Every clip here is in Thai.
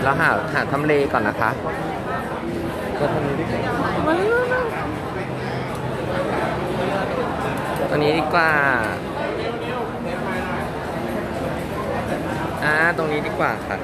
ดี๋ยวเราหาหาทำเลก่อนนะคะตัวนี้ดีกว่า อ่า ตรงนี้ดีกว่าค่ะ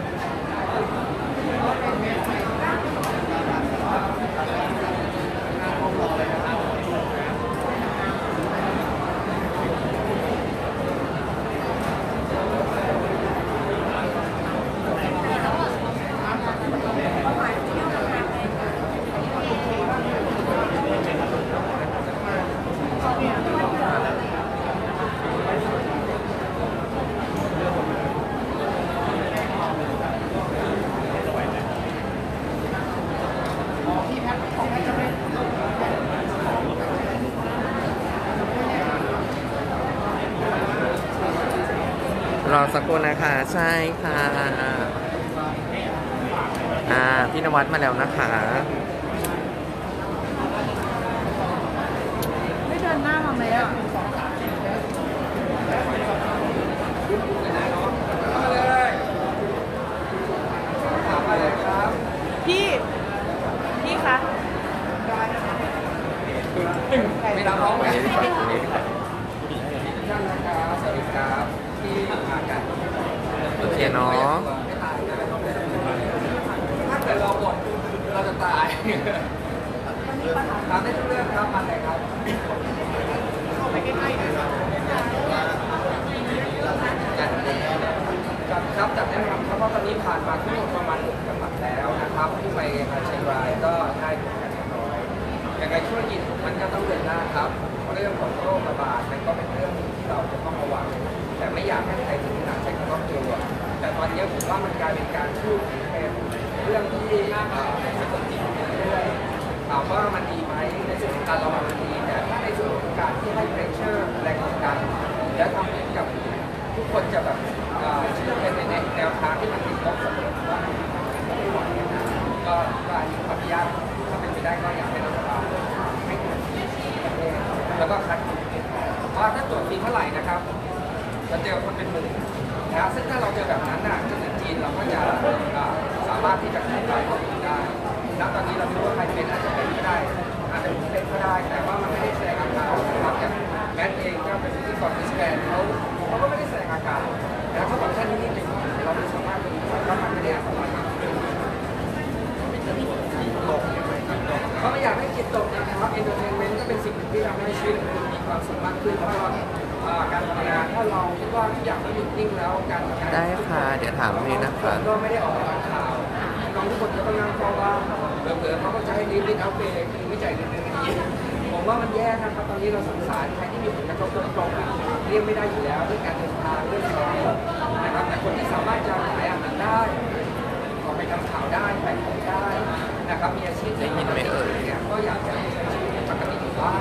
สักครู่นะคะใช่ค่ะอ่าพี่นวัดมาแล้วนะคะไม่เดินหน้ามาไหมอะพี่ พี่คะไม่รับร้องไห มโอเคเนาะถ้าเกิดเราหมดเราจะตายถามได้ทุกเรื่องครับมาเลยครับเข้าไปใกล้ๆหน่อยจัดครับจัดได้ครับเพราะว่าตอนนี้ผ่านมาทั้งหมดประมาณหกจังหวัดแล้วนะครับที่ไปเชียงรายก็ได้ผลกันเรียบร้อยยังไงธุรกิจมันก็ต้องเดินหน้าครับเพราะเรื่องของโรคระบาด ผมว่ามันกลายเป็นการพูดเป็นเรื่องที่เอ่อสะกดจิตไปเรื่อยถามว่ามันดีไหมในส่วนของการระวังมันดีแต่ถ้าในส่วนของการที่ให้เพรสเชอร์แรงกดดันและทำให้กับทุกคนจะแบบเชื่อในในแนวทางที่มันติดลบเสมอว่าไม่ไหวนะก็ก็อันนี้ขออนุญาตถ้าเป็นไปได้ก็อยากให้รัฐบาลให้ตรวจประเทศแล้วก็คัดเพราะว่าถ้าตรวจฟรีเท่าไหร่นะครับจะเจอคนเป็นหมื่น นะซึ่งถ้าเราเจอแบบนั้นน่ะจะถึงจีนเราก็จะสามารถที่จะขยายข้อมูลได้ณตอนนี้เราไม่รู้ว่าใครเป็นอาจจะเป็นก็ได้อาจจะเป็นก็ได้ แต่ว่ามันไม่ได้แสดงอาการนะครับอย่างแมทเองก็เป็นที่ก่อนที่สแกนเขาเขาก็ไม่ได้แสดงอาการแต่เขาบอกแค่นี้นิดหนึ่งเราไม่สามารถรู้ว่ามันไม่ได้อันตรายมากเขาไม่อยากให้จิตตกนะครับ entertainment ก็เป็นสิ่งหนึ่งที่ทำให้ชีวิตมีความสุขมากขึ้นเพราะว่า อ่าการทำงานถ้าเราคิดว่าทุกอย่างมันหยุดนิ่งแล้วการทำงานได้ค่ะ เดี๋ยวถามให้นะคะ ก็ไม่ได้ออกมาข่าวน้องทุกคนก็ต้องนั่งเฝ้าบ้านเผลอๆเขาก็จะให้ลิฟต์ลิฟต์เอาเปย์คือไม่จ่ายเงินเดือนดีผมว่ามันแย่นะครับตอนนี้เราสงสารใครที่มีผลกระทบโดยตรงอะเลี่ยงไม่ได้อยู่แล้วเรื่องการเดินทางเรื่องอะไรนะครับแต่คนที่สามารถจะขายอาหารได้ออกไปทำข่าวได้ขายของได้นะครับมีอาชีพได้ยินไหมเอ่ย นี่ก็อยากจะให้ใช้ชีวิตปกติอยู่บ้าน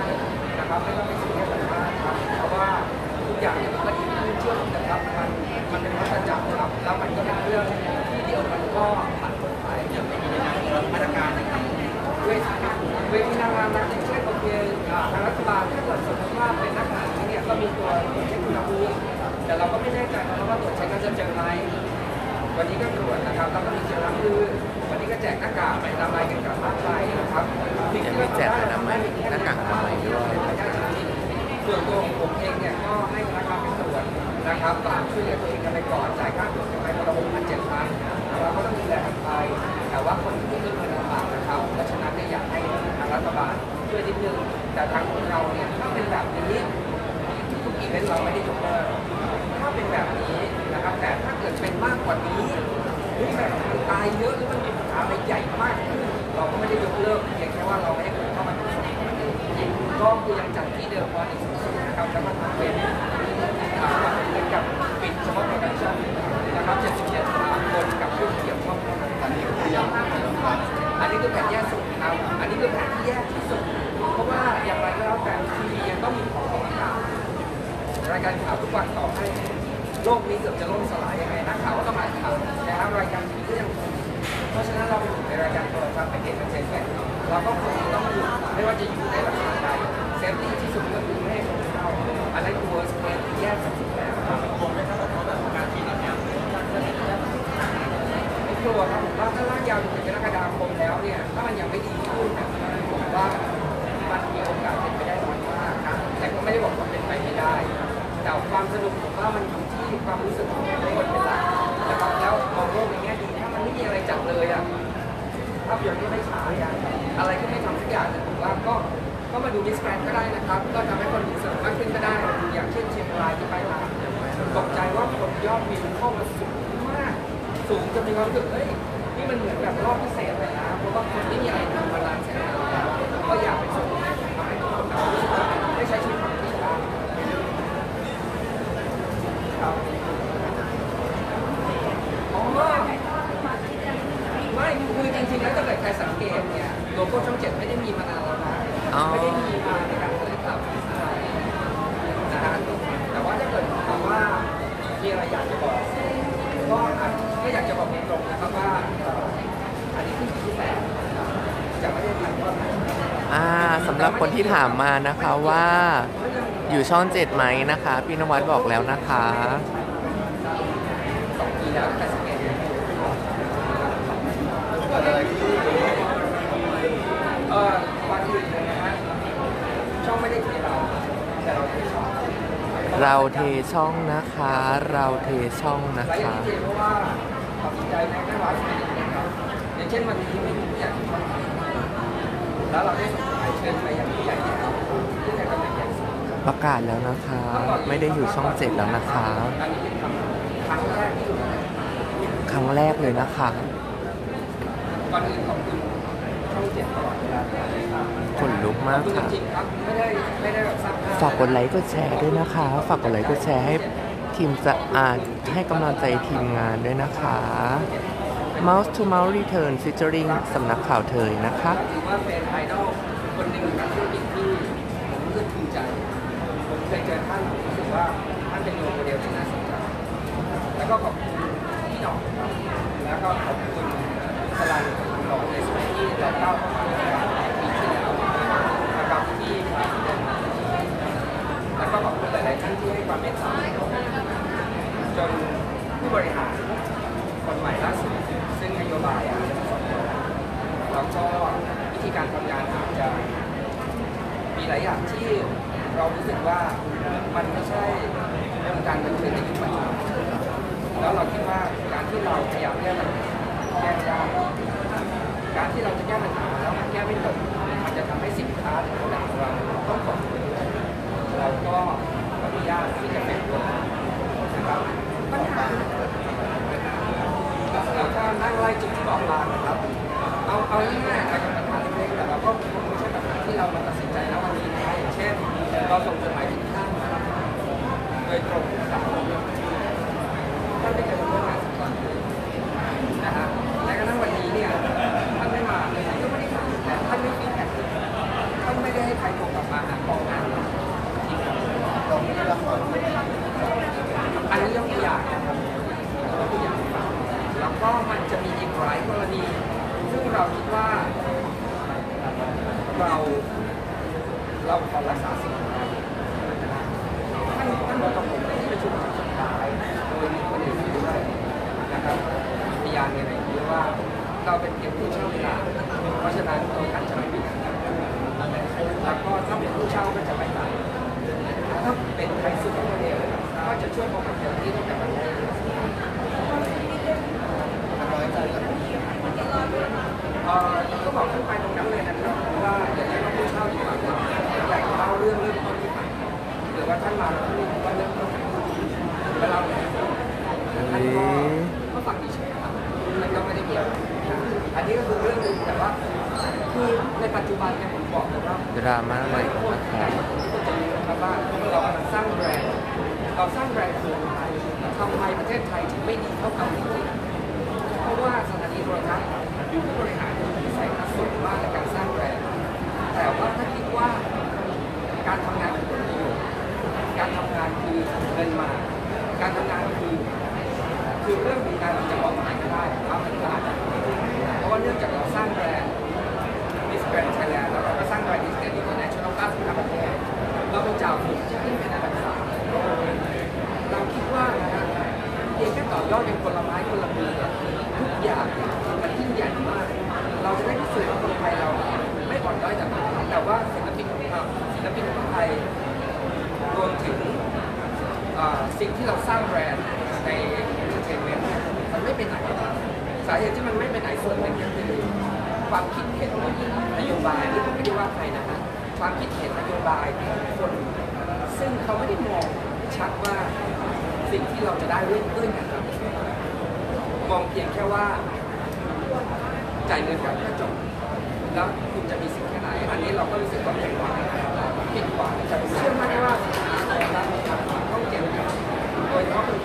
นะครับไม่ต้องไปซีเรียสอะไรมากครับเพราะว่าทุก อย่างเนี่ยมันก็ดีขึ้นเชื่อผมนะครับมันมันเป็นวัฏจักรครับแล้วมันก็เป็นเรื่องที่เดียวมันก็ผ่านพ้นไปอย่างไม่มีมาตรการนะครับเวทีเวทีนางงามนะอย่างเช่นโอเคทางรัฐบาลถ้าเกิดสมมติว่าเป็นนักข่าวเนี่ยก็มีตัวเช็คอุณหภูมิแต่เราก็ไม่แน่ใจนะครับว่าตรวจเช็คนั้นจะเจอไหมวันนี้ก็ตรวจนะครับแล้วก็มีเจลล้างมือวันนี้ก็แจกหน้ากาก ถามมานะคะว่าอยู่ช่องเจ็ดไหมนะคะ พี่นวัดบอกแล้วนะคะเราเทช่องนะคะ เราเทช่องนะคะอย่างเช่นวันนี้ไม่อยากแล้วเราได้ ประกาศแล้วนะคะ ไม่ได้อยู่ช่องเจ็ดแล้วนะคะครั้งแรกเลยนะคะคนลุกมากค่ะฝากกดไลค์กดแชร์ด้วยนะคะ ฝากกดไลค์กดแชร์ให้ทีมจะอ่านให้กำลังใจทีมงานด้วยนะคะ Mouse to Mouse Return featuring สำนักข่าวเทยนะคะ คนหนึ่งนักธุรกิจที่ผมรู้สึกภูมิใจผมเคยเจอท่านผมรู้สึกว่าท่านเป็นโรโมเดลที่น่าสนใจแล้วก็ขอบคุณพี่หน่องครับแล้วก็ขอบคุณสลันของในสมัยที่เราเข้าเข้มาใาดปีที่แล้วนะครัที่แล้ก็ขอบคุณหลายๆท่านที่ให้ความเมตตาจนผู้บริหารคนใหม่ล่าสุดซึ่งนโยบายเราก็ ธีการทำงานอาจจะมีหลายอย่างที่เรารู้สึกว่ามันไม่ใช่วงการบันเทิงในยุคปัจจุบันแล้วเราคิดว่าการที่เราพยายามแก้ปัญหาแก้ยากการที่เราจะแก้ปัญหาแล้วมันแก้ไม่ตกมันจะทำให้สินค้าหรือผลิตของเราต้องตกเราก็อนุญาตที่จะเป็นตัวนะครับปัญหาถ้านั่งไล่จุดที่บอกลานะครับเอาเอาง่ายๆนะครับ ที่เราตัดสินใจนะวันนี้นะอย่างเช่นเราส่งจดหมายถึงท่านโดยตรง นในเทนเมนมันไม่เปไหนสาเหตุที่มันไม่ไปไหนส่วนหนึ่งก็คือความคิดเห็นนโยบายที่ผมไม่ได้ว่าใครนะฮะความคิดเห็นนโยบายของคน ซึ่งเขาไม่ได้มองชัดว่าสิ่งที่เราจะได้ด้วยด้วยงานทำมองเพียงแค่ว่าจ่ายเงินกันแค่จบแล้วคุณจะมีสิ่งแค่ไหน อันนี้เราก็รู้สึกว่าผิดหวังผิดหวังแต่เชื่อมั่นว่า Thank you.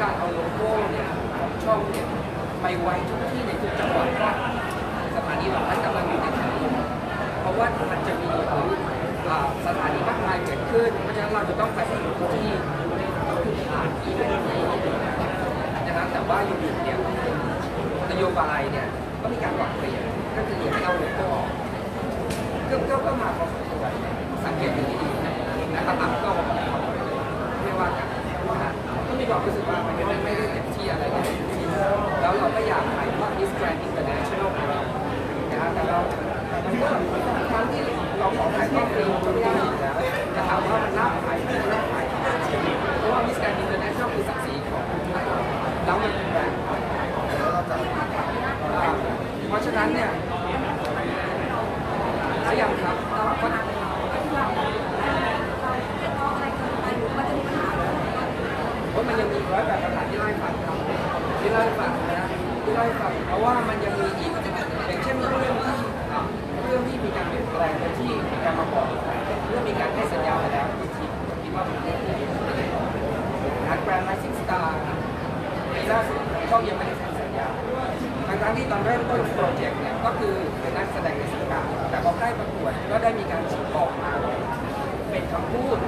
การเอาโลโก้เนี่ยของช่องเนี่ยไปไว้ทุกที่ในทุกจังหวัดว่าสถานีเราให้กำลังอยู่ในแถวเพราะว่ามันจะมีสถานีมากมายเกิดขึ้น เพราะฉะนั้นเราจะต้องไปให้ทุกที่ทุกผ่านอีเวนต์นี้นะครับแต่ว่าอยู่ๆเนี่ยนโยบายเนี่ยก็มีการปรับเปลี่ยนก็คือให้เอาโลโก้ออกก็ก็ก็มาพอสมควรสังเกตดูดีๆนะครับอะก็ไม่ว่ากันนะฮะก็มีความรู้สึกว่ามันไม่ได้ไม่ได้เต็มที่อะไรเลยแล้วเราก็อยากถ่ายว่า Miss Grand International ของเรานะฮะแต่เรามันก็ครั้งที่เราขอถ่ายทอดฟรีก็ไม่ได้อยู่แล้วจะถามว่ามันน่าถ่ายไหมมันน่าถ่ายเพราะว่า Miss Grand International คือศักดิ์ศรีของคนไทยแล้วมันเป็นแบรนด์อ่าเพราะฉะนั้นเนี่ย พยายามครับก็เพ ร้อยแบบปัญหาที่ไล่าให้ฟังครับที่ไล่าให้ฟังนะที่ไล่าให้ฟังเพราะว่ามันยังมีอีกอย่างเช่นเรื่องที่เรื่องที่มีการเปลี่ยนแปลงที่มีการมาบอกเรื่องมีการให้สัญญาไปแล้วที่ทีคิดว่าเป็นเรื่องที่งานแบรนด์ไลซิ่งสตาร์ปีล่าสุดก็ยังไม่ได้สัญญาทั้งที่ตอนเริ่มต้นโปรเจกต์เนี่ยก็คือเป็นนักแสดงในสังกัดแต่พอใกล้ประกวดก็ได้มีการชี้ออกมา เป็นคำพูด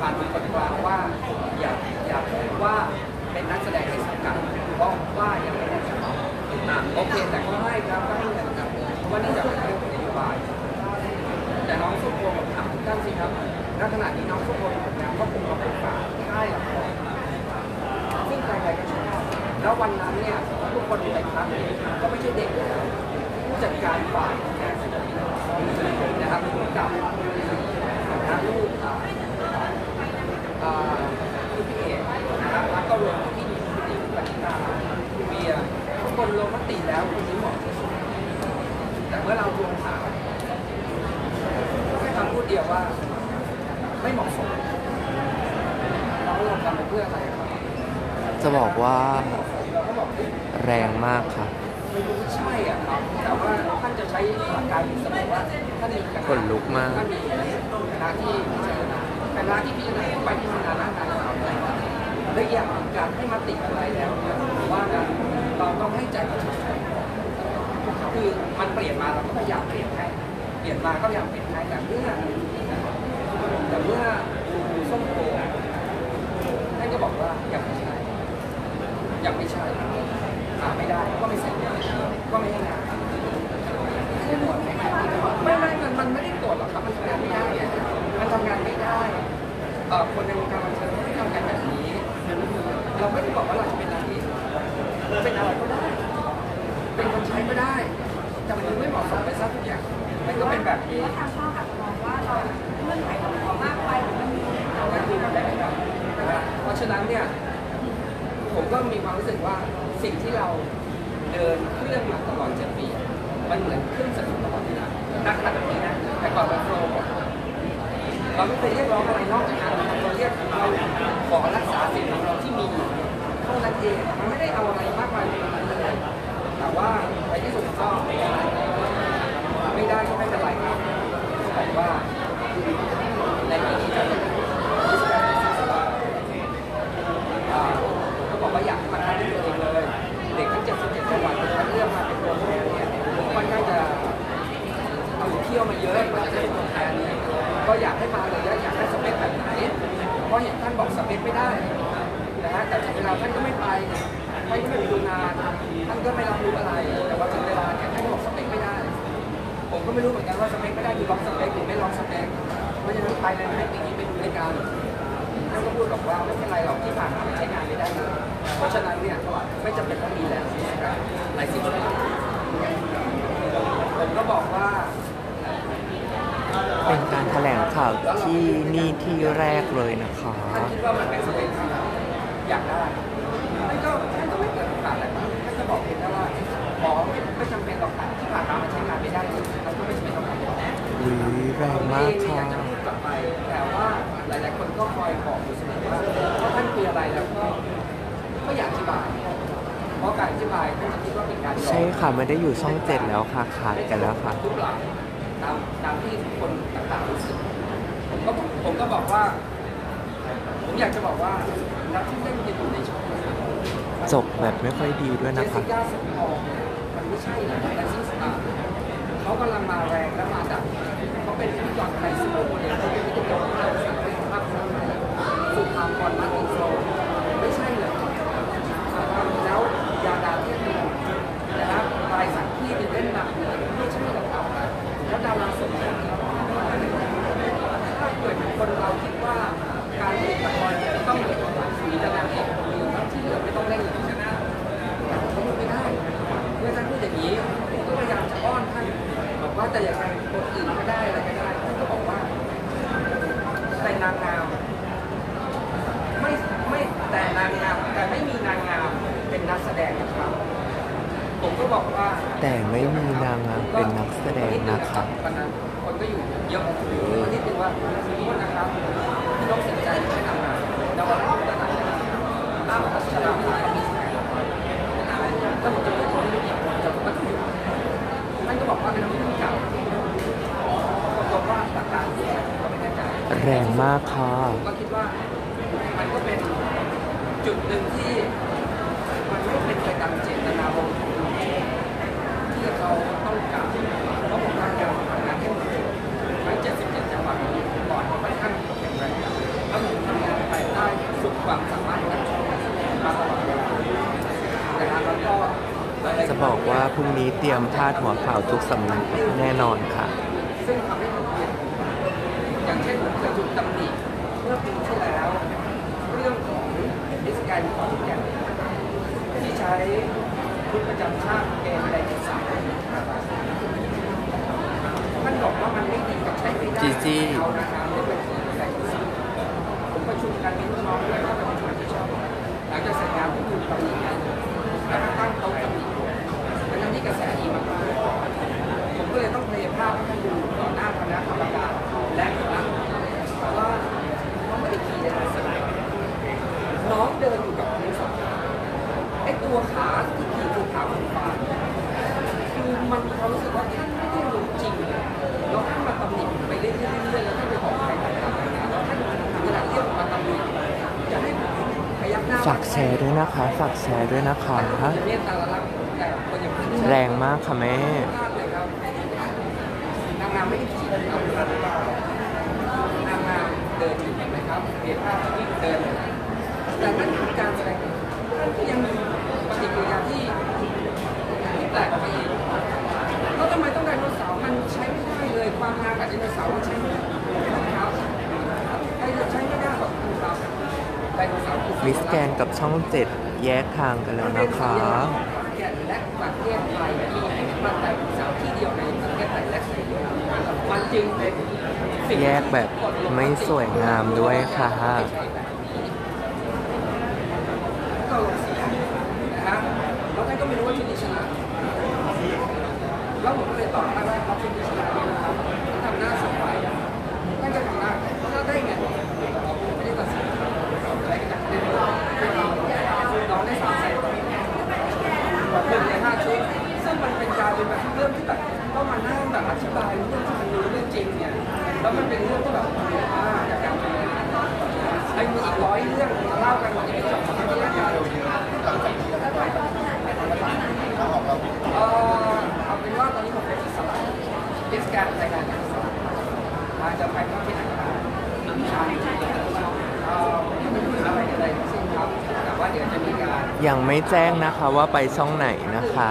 ผ่านบุคคลกลางว่าอย่าอย่าพูด ว่าเป็นนักแสดงในสังกัดเพราว่ายังไม่ได้ฉบับอะโอเคแต่ก็ให้ครับก็ให้เหมือนกันเพราะว่านี่จะเป็นเรื่องของนโยบายแต่น้องสุโขผมถามทุกท่านสิครับณขณะนี้น้องสุโขทำงานก็คงเอาไปฝากค่ายละครซึ่งใครๆก็ชอบแล้ววันนั้นเนี่ยทุกคนในครั้งนี้ก็ไม่ใช่เด็กแล้วผู้จัดการฝ่ายนศิลปินนะครับผู้กำกับนะลูกอ่าอ่าคือพี่เอกนะครับแล้วก็รวมถึงพี่หญิงพี่หญิงปณิตาคุณเบียร์ทุกคนลงมติแล้วคนนี้เหมาะที่สุดแต่เมื่อเราทวงถามแค่คำพูดเดียวว่าไม่เหมาะสมเราลงทำไปเพื่ออะไรครับจะบอกว่าเราก็บอกเฮ้ยแรงมากค่ะไม่รู้ใช่อะครับแต่ว่าท่านจะใช้หลักการอยู่เสมอว่าท่านมีคณะขนลุกมาก ท่านมีคณะที่พิจารณาคณะที่พิจารณาไปพิจารณาร่างกายเราและอย่างหนึ่งการให้มติอะไรแล้วเนี่ยผมว่านะเราต้องให้ใจประชาชน คือมันเปลี่ยนมาเราก็พยายามเปลี่ยนให้ เปลี่ยนมาก็พยายามเปลี่ยนให้แต่เมื่อแต่เมื่อดูส้มโอท่านก็บอกว่ายังไม่ใช่ยังไม่ใช่หาไม่ได้ก็ไม่เสร็จก็ไม่ให้งาน ว่าสิ่าไม่ได้อยู่ช่องเจ็ดแล้วค่ะขาดกันแล้วค่ะตามที่คนต่างๆรู้สึกผมก็ผมก็บอกว่า ผมอยากจะบอกว่านักที่เล่นอยู่ในช่องจบแบบไม่ค่อยดีด้วยนะเจสิก้าสมอมันไม่ใช่นะะคะ แรงมากค่ะแม่แต่นั่นคือการแสดงก็ยังมีปฏิกิริยาที่ที่แปลกไปอีกแล้วทำไมต้องไดโนเสาร์มันใช้ไม่ได้เลยความงามกับไดโนเสาร์มันใช้ไม่ได้ครับไดโนใช้ไม่ได้หรอกไดโนเสาร์มิสแกนกับช่องเจ็ด แยกทางกันแล้วนะคะแยกแบบไม่สวยงามด้วยค่ะ รื่องที่แบบต้องมานั่งแบบอธิบายเรื่องที่มันรู้เรื่องจริงเนี่ยแล้วมันเป็นเรื่องที่แบบเหนอยมากกับการทไอ้มึงร้อยเรื่องมาเล่ากันวันนี้จบมันก็ยากเร็วเยอะเอาเป็นว่าตอนนี้ผมเป็นอิสระอิสการรายการอิสระมาจะไปที่ไหนก็ยังไม่แจ้งนะคะว่าไปช่องไหนนะคะ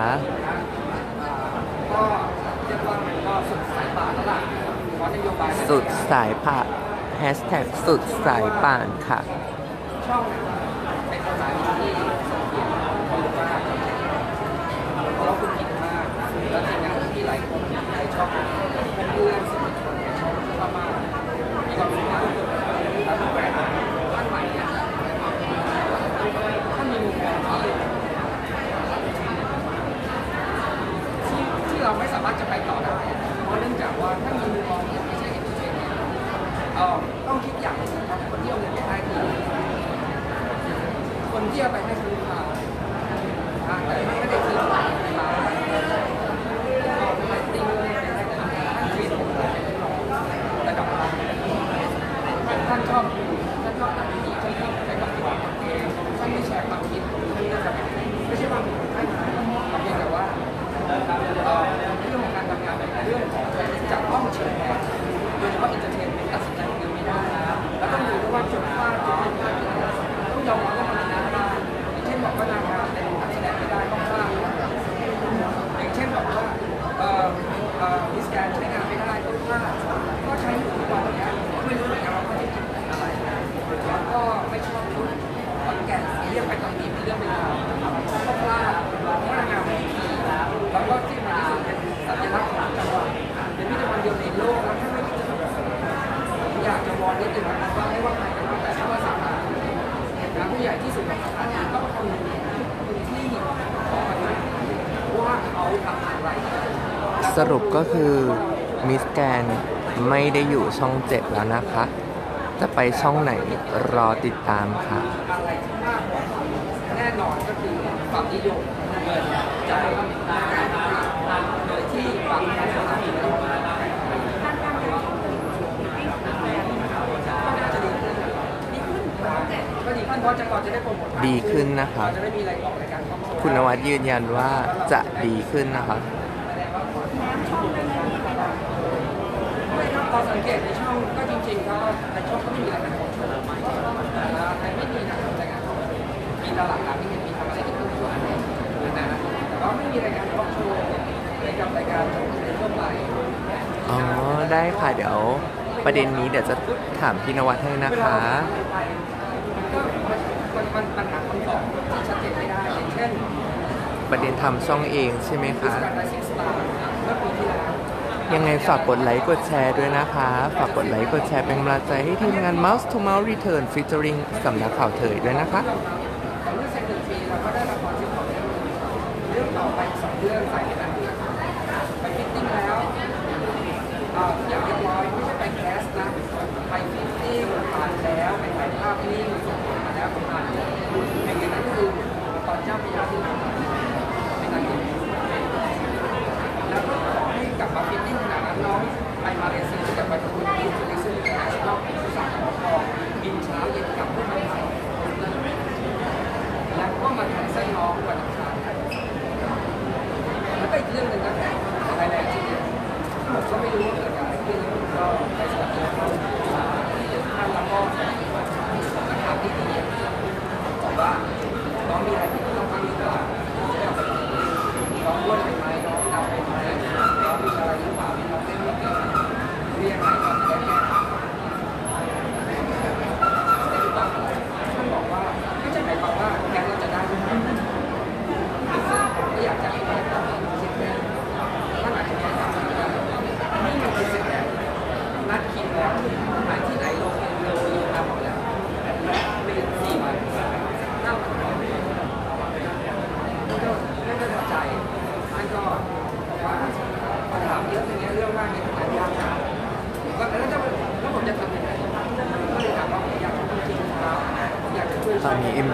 สุดสายผ่านสุดสายป่านค่ะ 要买太贵。 ก็คือมิสแกนไม่ได้อยู่ช่องเจ็ดแล้วนะคะ จะไปช่องไหนรอติดตามค่ะแน่นอนก็คือความนิยมเงินจะไปติดตาโดยที่ความนิยมดีขึ้นนะคะ คุณนวัดยืนยันว่าจะดีขึ้นนะคะ พอสังเกตในช่องก็จริงๆก็ในช่องก็มีหลายคนผลไม้แต่ละในไม่มีนะรายการมีตลาดหลักที่มีทำอะไรที่คุ้องว่านะแต่ว่าไม่มีรายการท็อปชว์รายการรายการในทั่วไปอ๋อได้ค่ะเดี๋ยวประเด็นนี้เดี๋ยวจะถามพี่นวัดให้นะคะมันมันมันหาคำตอบเจนไม่ได้เช่น ประเด็นทำช่องเองใช่ไหมคะ ยังไงฝากกดไลค์กดแชร์ด้วยนะคะ ฝากกดไลค์กดแชร์เป็นกำลังใจให้ทีมงาน Mouse to Mouse Return featuring สำนักข่าวเถยด้วยนะคะ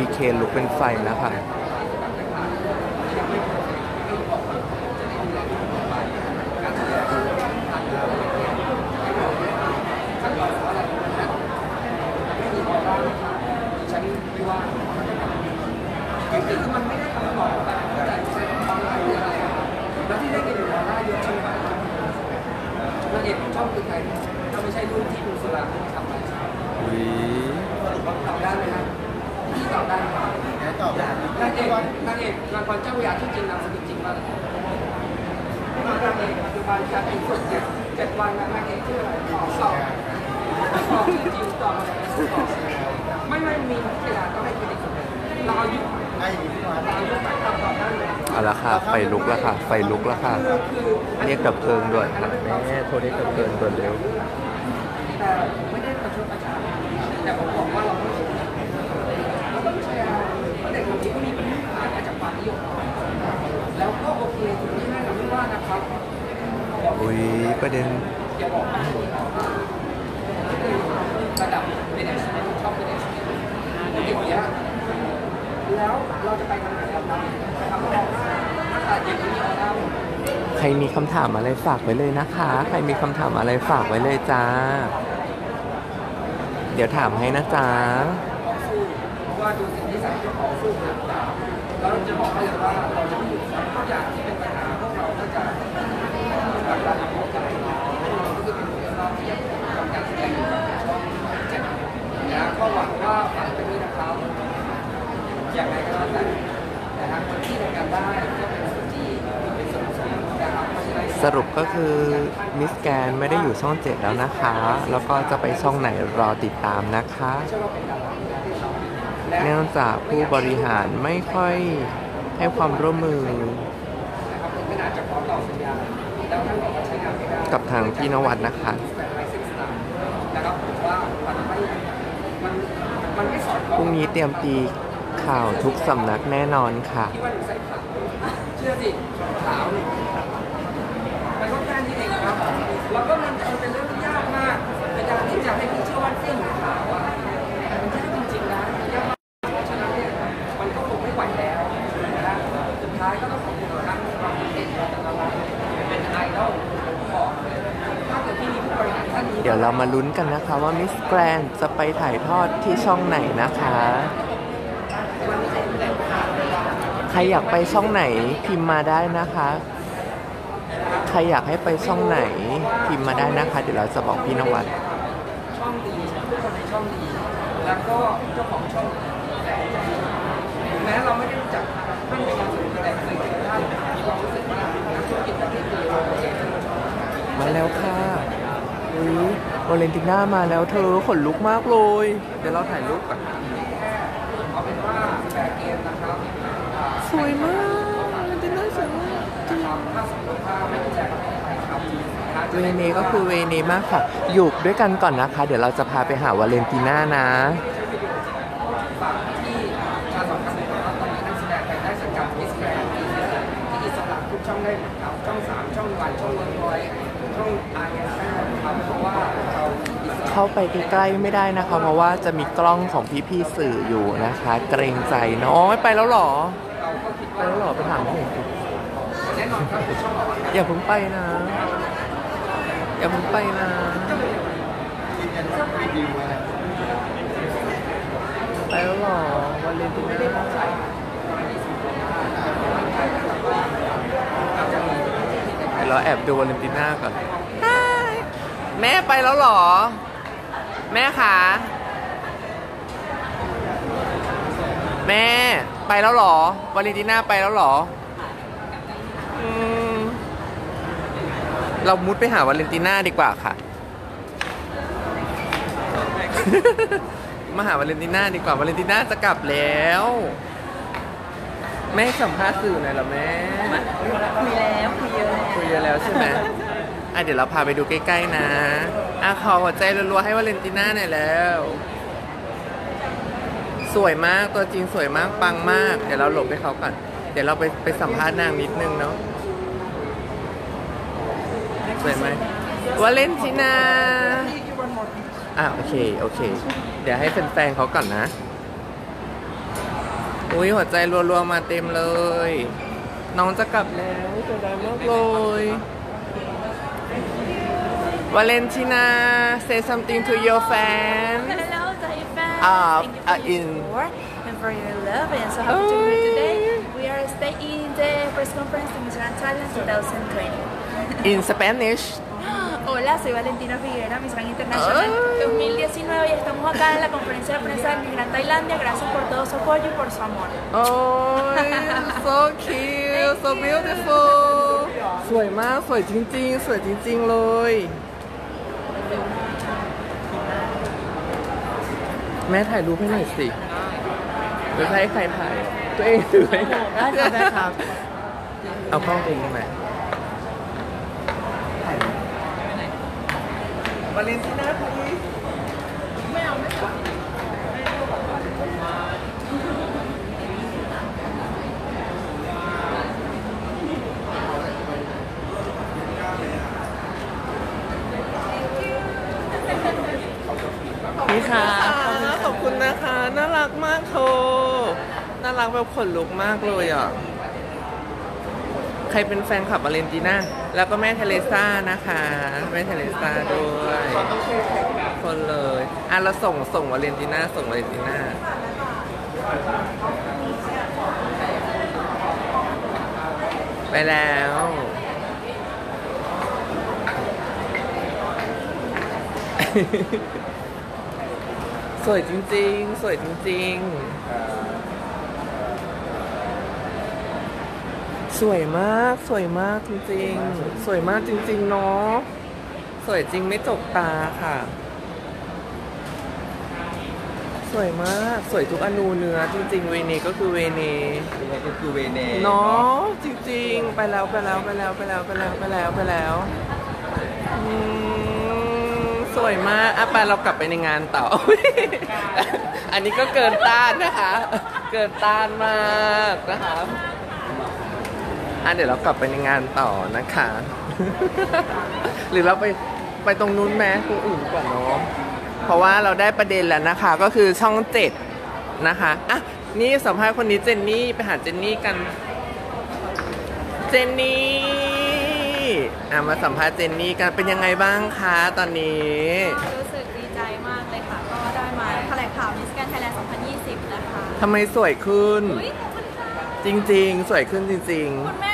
BK ลุกเป็นไฟนะค่ะ ไฟลุกแล้วค่ะคือคือเรียกดับเพลิงด่วนค่ะแม่โทรเรียกดับเพลิงด่วนเร็วแต่ไม่ได้ประชดประชันแต่ผมบอกว่าเราต้องแชร์เราต้องแชร์เพราะเด็กคนนี้ก็มีพื้นฐานมาจากความนิยมแล้วก็โอเคถึงที่ให้เราไม่ว่านะครับอุ้ยประเด็นอย่าบอกว่าระดับ management ชอบ management อย่างเงี้ยแล้วเราจะไปทางไหนครับนะครับเราถ้าขาดอย่างนี้เรา ใค รมีคำถามอะไรฝากไว้เลยนะคะ ใครมีคำถามอะไรฝากไว้เลยจ้า เดี๋ยวถามให้นะจ๊ะว่าดูสิ่งที่ใส่เจ้าของสู้นะแล้วเราจะบอกให้เลยว่า สรุปก็คือมิสแกนไม่ได้อยู่ช่องเจ็ดแล้วนะคะ แล้วก็จะไปช่องไหนรอติดตามนะคะเนื่องจากผู้บริหารไม่ค่อยให้ความร่วมมือ กับทางพี่นวัดนะคะแบบไร้ซึ่งสตาร์นะครับผมว่ามันไม่มันมันไม่สอดคล้องพรุ่งนี้เตรียมตีข่าวทุกสำนักแน่นอนค่ะ แล้วก็มันเป็นเรื่องที่ยากมากในการที่จะให้พี่เชื่อว่าเส้นขาวอะแต่มันยากจริงๆนะยากมากเพราะฉะนั้นเนี่ยมันก็คงไม่ไหวแล้วนะสุดท้ายก็ต้องขอบคุณนะครับความเก่งของแต่ละร้านเป็นไอดอลผมบอกเลยถ้าเกิดที่มีผู้บริหารท่านนี้เดี๋ยวเรามาลุ้นกันนะคะว่ามิสแกรนจะไปถ่ายทอดที่ช่องไหนนะคะ ใครอยากไปช่องไหนพิมพ์มาได้นะคะ รอยากให้ไปช่องไหนพิมพ์มาได้นะคะ เดี๋ยวเราจะบอกพี่นวัดช่องดีทุกคนในช่องดี แล้วก็เจ้าของช่องถึงแม้เราไม่ได้รู้จักท่านเป็นการสื่อแต่สื่อท่านมีความรู้สึกว่านักธุรกิจประเทศดีเราโอเคที่เราชอบมาแล้วค่ะอุ้ยวาเลนติน่ามาแล้วเธอขนลุกมากเลย เดี๋ยวเราถ่ายรูปก่อนเอาเป็นว่า fair game นะครับอ่าสวยมาก เวเนก็คือเวเนมากค่ะ อยู่ด้วยกันก่อนนะคะ เดี๋ยวเราจะพาไปหาวาเลนติน่านะช่องได้ครับช่องสามช่องวันช่องเวิร์กพอยช่อง RS ครับเพราะว่าเราเข้าไปใกล้ๆไม่ได้นะคะ เพราะว่าจะมีกล้องของพี่ๆสื่ออยู่นะคะ เกรงใจเนาะโอ๊ยไปแล้วหรอไปแล้วหรอไปถามพี่แน่นอนครับคือช่องอย่าเพิ่งไปนะ อย่าเพิ่งไปนะยืนยันว่ารีวิวอะไรไปแล้วเหรอวาเลนติน่าเเดี๋ยวเราแอบดูวาเลนติน่าก่อน แม่ไปแล้วหรอ แม่คะแม่ไปแล้วหรอวาเลนติน่าไปแล้วหรอ เรามุดไปหาวาเลนติน่าดีกว่าค่ะ มาหาวาเลนติน่าดีกว่าวาเลนติน่าจะกลับแล้ว แม่ให้สัมภาษณ์สื่อหน่อยเหรอแม่คุยแล้วคุยเยอะแล้วคุยเยอะแล้วใช่ไหมอะเดี๋ยวเราพาไปดูใกล้ๆนะอะขอหัวใจรัวๆให้วาเลนติน่าหน่อยแล้ว สวยมากตัวจริงสวยมากปังมาก เดี๋ยวเราหลบให้เขาก่อน เดี๋ยวเราไปไปสัมภาษณ์นางนิดนึงเนาะ สวยไหมวาเลนติน่าอะโอเค โอเค เดี๋ยวให้แฟนๆเขาก่อนนะ อุ้ยหัวใจรัวๆมาเต็มเลย น้องจะกลับแล้วเสียดายมากเลยวาเลนติน่า say something to your fan Hello, Thai fans. Uh, Thank you uh, for your in- support and for your love. And so happy to be here today. We are staying in the press conference in Miss Grand Thailand 2020. in Spanish Hola, soy Valentina Figuera, Miss Grand Internacional Ay. 2019 y estamos acá en la conferencia de prensa de Migrant Tailandia. Gracias por todo su apoyo y por su amor. โอ้ย so cute so beautiful สวยมาก สวยจริง ๆ สวยจริง ๆ เลย แม่ถ่ายรูปให้หน่อยสิหรือให้ใครถ่าย ตัวเองถือไว้ ได้ครับได้ครับ เอากล้องเองได้ไหม วาเลนติน่าพีไม่เอาไม่เอานี่ค่ะขอบคุณนะคะ น่ารักมากโทน่ารักแบบขนลุกมากเลยอะ รเป็นแฟนคลับวาเลนติน่าแล้วก็แม่เทเลซ่านะคะ แม่เทเลซ่าด้วยคนเลยอะเราส่งส่งวาเลนติน่าส่งวาเลนติน่าไปแล้วสวยจริงๆ สวยจริงๆ สวยมากสวยมากจริงๆ สวยมากจริง ๆ เนาะสวยจริงไม่จกตาค่ะ สวยมากสวยทุกอนูเนื้อจริง ๆ เวเนก็คือเวเนนี่ก็คือเวเนเนาะจริง ๆ ไปแล้วไปแล้วไปแล้วไปแล้วไปแล้วไปแล้วไปแล้วอืมสวยมากอะไปเรากลับไปในงานต่อ อันนี้ก็เกินต้านนะคะ เกินต้านมากนะคะ อะเดี๋ยวเรากลับไปในงานต่อนะคะ หรือเราไปไปตรงนู้นไหมตรงอื่นดีกว่าเนาะเพราะว่าเราได้ประเด็นแล้วนะคะ ก็คือช่องเจ็ดนะคะอะนี่สัมภาษณ์คนนี้เจนนี่ไปหาเจนนี่กัน เจนนี่อะมาสัมภาษณ์เจนนี่กันเป็นยังไงบ้างคะตอนนี้ รู้สึกดีใจมากเลยค่ะ ก็ได้มาแถลงข่าว Miss Grand Thailand 2020 นะคะทำไมสวยขึ้น อุ๊ยขอบคุณค่ะจริงๆ สวยขึ้นจริง ๆ คุณแม่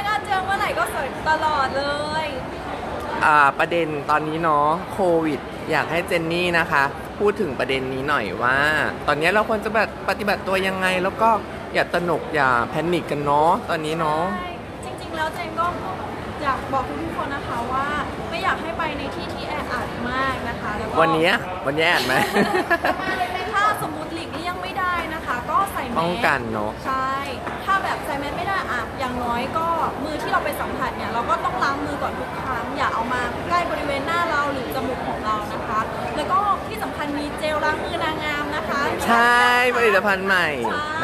ก็เจอเมื่อไหร่ก็สวยตลอดเลย อ่าประเด็นตอนนี้เนาะโควิด อยากให้เจนนี่นะคะ พูดถึงประเด็นนี้หน่อยว่า ตอนนี้เราควรจะแบบปฏิบัติตัวยังไง แล้วก็อย่าตระหนกอย่าแพนิคกันเนาะตอนนี้เนาะใช่จริงๆ แล้วเจนก็อยากบอกทุกๆคนนะคะว่า ไม่อยากให้ไปในที่ที่แออัดมากนะคะ แล้วก็วันนี้วันนี้อ่านไหมถ้าส ส่แมสป้องกันเนอะใช่ ถ้าแบบใส่แมสไม่ได้อะอย่างน้อยก็มือที่เราไปสัมผัสเนี่ยเราก็ต้องล้างมือก่อนทุกครั้ง อย่าเอามาใกล้บริเวณหน้าเราหรือจมูกของเรานะคะ แล้วก็ที่สำคัญมีเจลล้างมือนางงามนะคะใช่ผลิตภัณฑ์ใหม่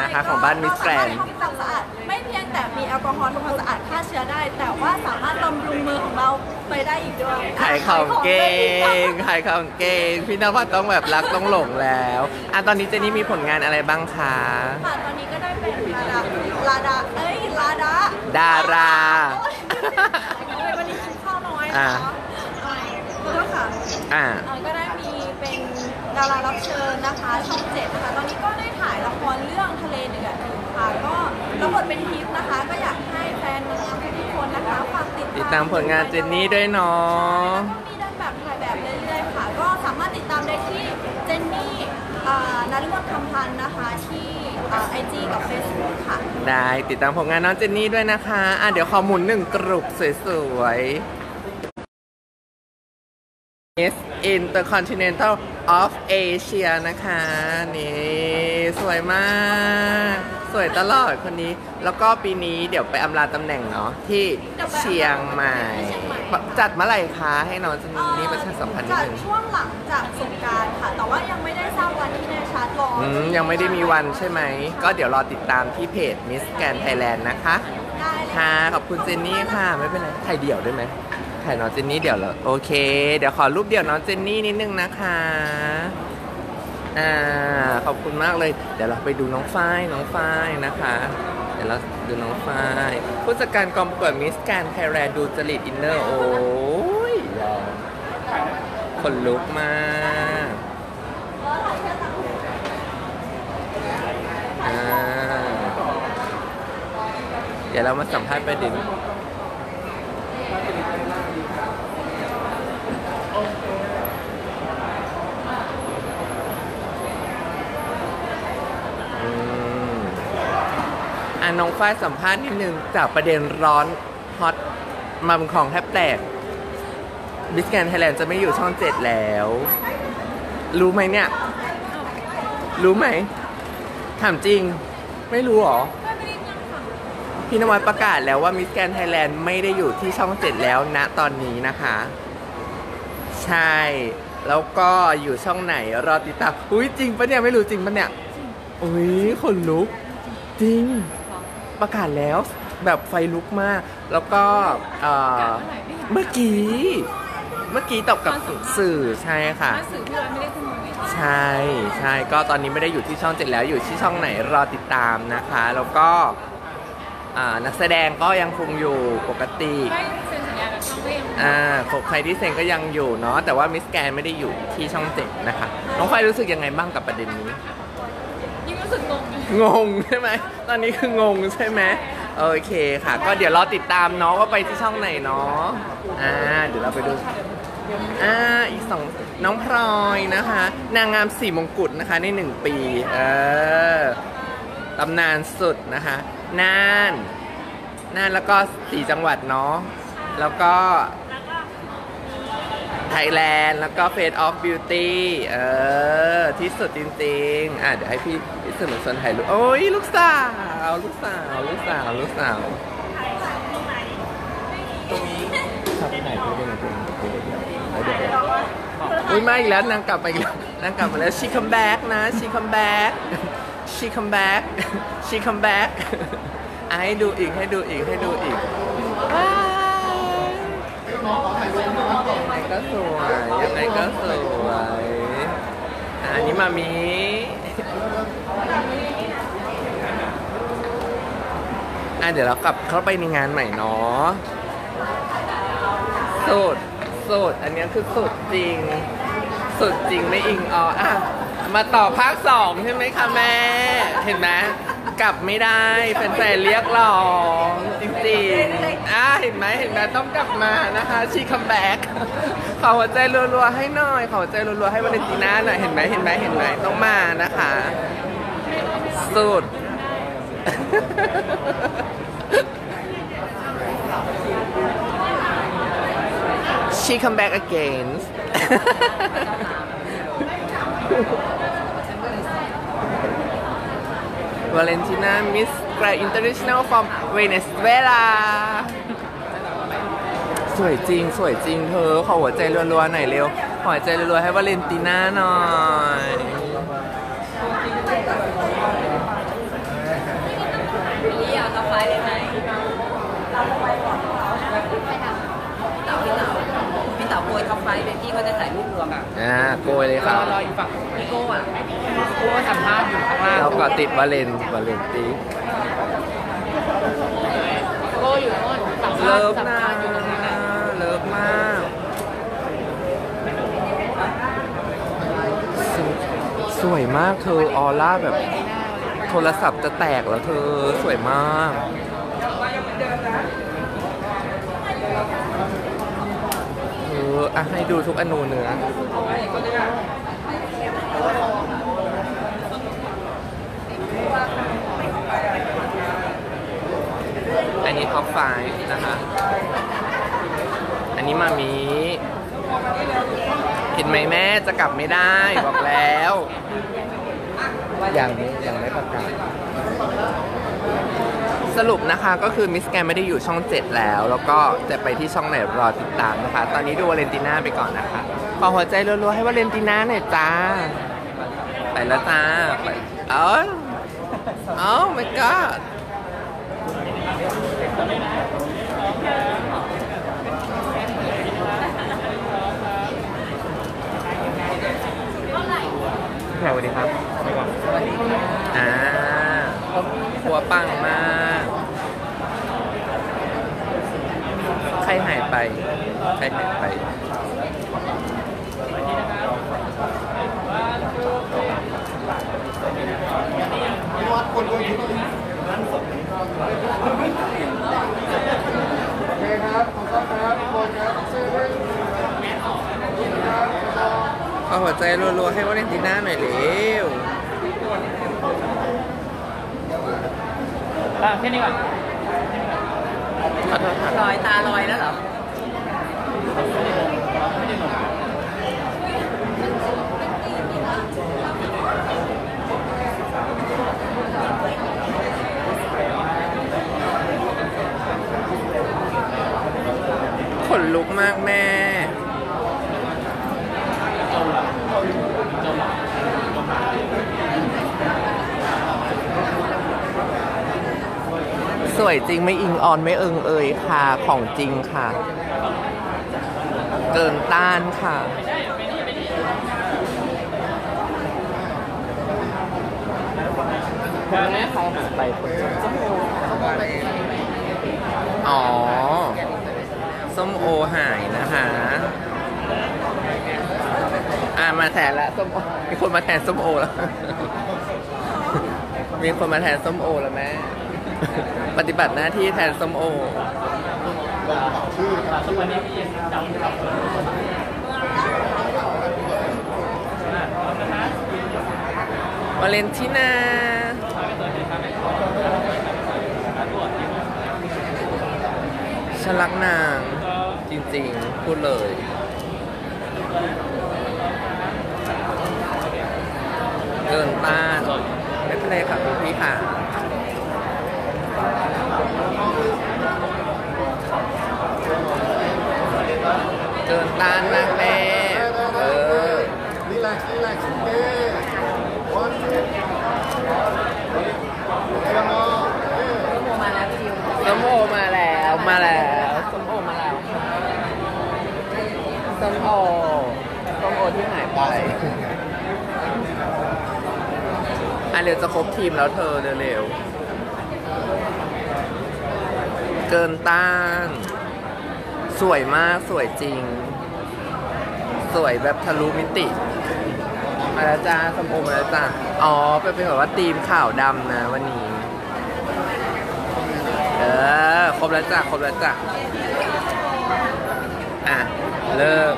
นะคะของบ้านมิสแกรนทำความสะอาดไม่เพียง แต่มีแอลกอฮอล์ทำความสะอาดฆ่าเชื้อได้ แต่ว่าสามารถบำรุงมือของเราไปได้อีกด้วยขายของเก่ขายงขายของเก่งพี่นวัดต้องแบบรักต้องหลงแล้วอะตอนนี้เจนนี่มีผลงานอะไรบ้างคะค่ะตอนนี้ก็ได้เป็นลาดาลาดาเอ้ยลาดาดาราโอ้ยวันนี้กินข้าวน้อยอะนะคะขอโทษค่ะอ่าเอ่อก็ได้มีเป็นดารารับเชิญนะคะช่องเจ็ดนะคะตอนนี้ก็ได้ถ่ายละครเรื่องทะเลเดือดค่ะก็ รับบทเป็นทิพย์นะคะ ก็อยากให้แฟนนางงามทุกๆคนนะคะฝากติดติดตามผลงานเจนนี่ด้วยเนาะแล้วก็มีเดินแบบถ่ายแบบเรื่อยๆค่ะ ก็สามารถติดตามได้ที่เจนนี่อ่านฤมลคำพันธ์นะคะที่ไอจีกับ Facebook ค่ะ ได้ติดตามผลงานน้องเจนนี่ด้วยนะคะอะเดี๋ยวขอหมุนหนึ่งกรุบสวยๆ Miss Intercontinental of Asia นะคะ นี่ สวยมาก สวยตลอดคนนี้ แล้วก็ปีนี้เดี๋ยวไปอำลาตำแหน่งเนาะที่เชียงใหม่ จัดเมื่อไหร่คะให้น้องเจนนี่ประชาสัมพันธ์นิดจากนึงช่วงหลังจากสงกรารค่ะ แต่ว่ายังไม่ได้ทราบวันที่แน่ชัดรออืมยังไม่ได้มีวันใช่ไหม ก็เดี๋ยวรอติดตามที่เพจ Miss Grand Thailand นะคะ ได้เลยค่ะ ขอบคุณเจนนี่ค่ะ ไม่เป็นไร ถ่ายเดี่ยวได้ไหม ถ่ายน้องเจนนี่เดี่ยวเหรอ โอเค เดี๋ยวขอรูปเดี่ยวน้องเจนนี่นิดนึงนะคะ อ่าขอบคุณมากเลย เดี๋ยวเราไปดูน้องฝ้ายน้องฝ้ายนะคะ เดี๋ยวเราดูน้องฝ้ายผู้จัดการกองประกวดมิสแกนไทยแลนด์ดูจริตอินเนอร์โอ้ยคนลุกมากเดี๋ยวเรามาสัมภาษณ์ประเด็นะน้องฝ้ายสัมภาษณ์นิดนึงจากประเด็นร้อนฮอตมาเป็นของแทบแตกบิสแกนไทยแลนด์จะไม่อยู่ช่องเจ็ดแล้ว รู้ไหมเนี่ย รู้ไหม ถามจริง ไม่รู้หรอ พี่นวัดประกาศแล้วว่ามิสแกนไทยแลนด์ไม่ได้อยู่ที่ช่องเจ็ดแล้วณตอนนี้นะคะ ใช่ แล้วก็อยู่ช่องไหน รอติดตาม อุ้ยจริงปะเนี่ย ไม่รู้จริงปะเนี่ย อุ้ยขนลุก จริง ประกาศแล้วแบบไฟลุกมาก แล้วก็เอ่อเมื่อกี้ เมื่อกี้ตอบกับสื่อใช่ค่ะ สื่อที่เราไม่ได้ขึ้นมาใช่ใช่ก็ตอนนี้ไม่ได้อยู่ที่ช่องเจ็ดแล้วอยู่ที่ช่องไหนรอติดตามนะคะ แล้วก็อ่านักแสดงก็ยังคงอยู่ปกติไม่เซ็นสัญญากับช่องก็ยังอ่าใครที่เซ็นก็ยังอยู่เนาะแต่ว่ามิสแกนไม่ได้อยู่ที่ช่องเจ็ดนะคะน้องไฟรู้สึกยังไงบ้างกับประเด็นนี้ยิ่ง รู้สึกงงงงใช่ไหม ตอนนี้คืองงใช่ไหมโอเคค่ะ ก็เดี๋ยวรอติดตามเนาะว่าไปที่ช่องไหนเนาะอ่าเดี๋ยวเราไปดูอ่าอีกสองน้องพลอยนะคะ นางงามสี่มงกุฎนะคะในหนึ่งปี เออตำนานสุดนะคะ น่าน น่านแล้วก็สี่จังหวัดเนาะแล้วก็ ไทยแลนด์แล้วก็ Face of Beauty เออ ที่สุดจริงๆ อะ เดี๋ยวให้พี่พี่สื่อมวลชนถ่ายรูปโอ้ย ลูกสาว ลูกสาว ลูกสาว ลูกสาว ตรงนี้ทำไหนไปไหนไปไหนไปไหนเดี๋ยวอุ้ยมาอีกแล้วนางกลับมาอีกแล้วนางกลับมาแล้ว she come back นะ she come back she come back she come back อะให้ดูอีกให้ดูอีกให้ดูอีกว้ายยังไงก็ สวยยังไงก็สวยอะอันนี้มามีอะเดี๋ยวเรากลับเข้าไปในงานใหม่เนาะสุดสุดอันนี้คือสุดจริง สุดจริงไม่อิงอ๋ออะมาต่อภาคสองใช่ไหมคะแม่ เห็นไหมกลับไม่ได้แฟนๆเรียกร้องจริงๆอะเห็นไหมเห็นไหมต้องกลับมานะคะ she come back ขอหัวใจรัวๆให้หน่อย ขอหัวใจรัวๆให้วาเลนติน่าหน่อย เห็นไหมเห็นไหมเห็นไหมต้องมานะคะ สุด she come back again วาเลนตินา Miss Grand International from Venezuela สวยจริง สวยจริงเธอ ขอหัวใจรัวๆหน่อยเร็ว ขอหัวใจรัวๆให้วาเลนติน่าหน่อยพี่อยากกับไฟเลยไหมพี่เต๋าโกยท็อปไฟว์เลยพี่ก็จะถ่ายรูปรวมอะอ่าโกยเลยครับรออีกฝั่งพี่โก้อะโก้ทำภาพอยู่ข้างล่างเราก็ติดวาเลนวาเลนตีโก้อยู่โน่นสัมภาษณ์สัมภาษณ์อยู่ตรงนั้น มากสวยสวยมากเธอออร่าแบบ โทรศัพท์จะแตกแล้วเธอสวยมาก เอออะให้ดูทุกอนูเนื้ออันนี้ top five นะคะ อันนี้มามีเห็นไหมแม่จะกลับไม่ได้บอกแล้วยังยังไม่ประกาศสรุปนะคะก็คือ Miss Grand ไม่ได้อยู่ช่อง 7 แล้ว แล้วก็จะไปที่ช่องไหนรอติดตามนะคะ ตอนนี้ดูวาเลนติน่าไปก่อนนะคะขอหัวใจรัวๆให้วาเลนติน่าหน่อยจ้า ไปแล้วจ้าไปเอ้าเอ้า my god สวัสดีครับอ่าหัวปังมากใครหายไปใครหายไปโอเคครับขอบคุณครับทุกคนครับเซเว่น ขอหัวใจรัวๆให้วาเลนติน่าหน่อยเร็วอะแค่นี้ก่อนขอโทษค่ะลอยตาลอยแล้วเหรอ ขนลุกมากแม่ สวยจริงไม่อิงออนไม่เอิงเอ่ยค่ะ ของจริงค่ะ เกินต้านค่ะแม่ใครหายไปคนอ๋อ ส้มโอหายนะคะอ่ามาแทนละส้มโอมีคนมาแทนส้มโอแล้ว มีคนมาแทนส้มโอแล้วแม่ ปฏิบัติหน้าที่แทนส้มโอวาเลนตินาฉันรักนาง จริงๆ พูดเลย เกินต้านไม่เป็นไรค่ะคุณพี่ค่ะ เกินต้านมากแม่เออ relax relax โอเค one twoเอ็มอส้มโอมาแล้วมาแล้วส้มโอมาแล้วส้มโอส้มโอที่หายไปอะเร็วจะครบทีมแล้วเธอเร็วๆเกินต้าน สวยมากสวยจริง สวยแบบทะลุมิติ มาแล้วจ้าสมโอมาแล้วจ้าอ๋อเป็นเป็นแบบว่าทีมขาวดำนะวันนี้ เออ ครบแล้วจ้ะครบแล้วจ้ะอะ เริ่ม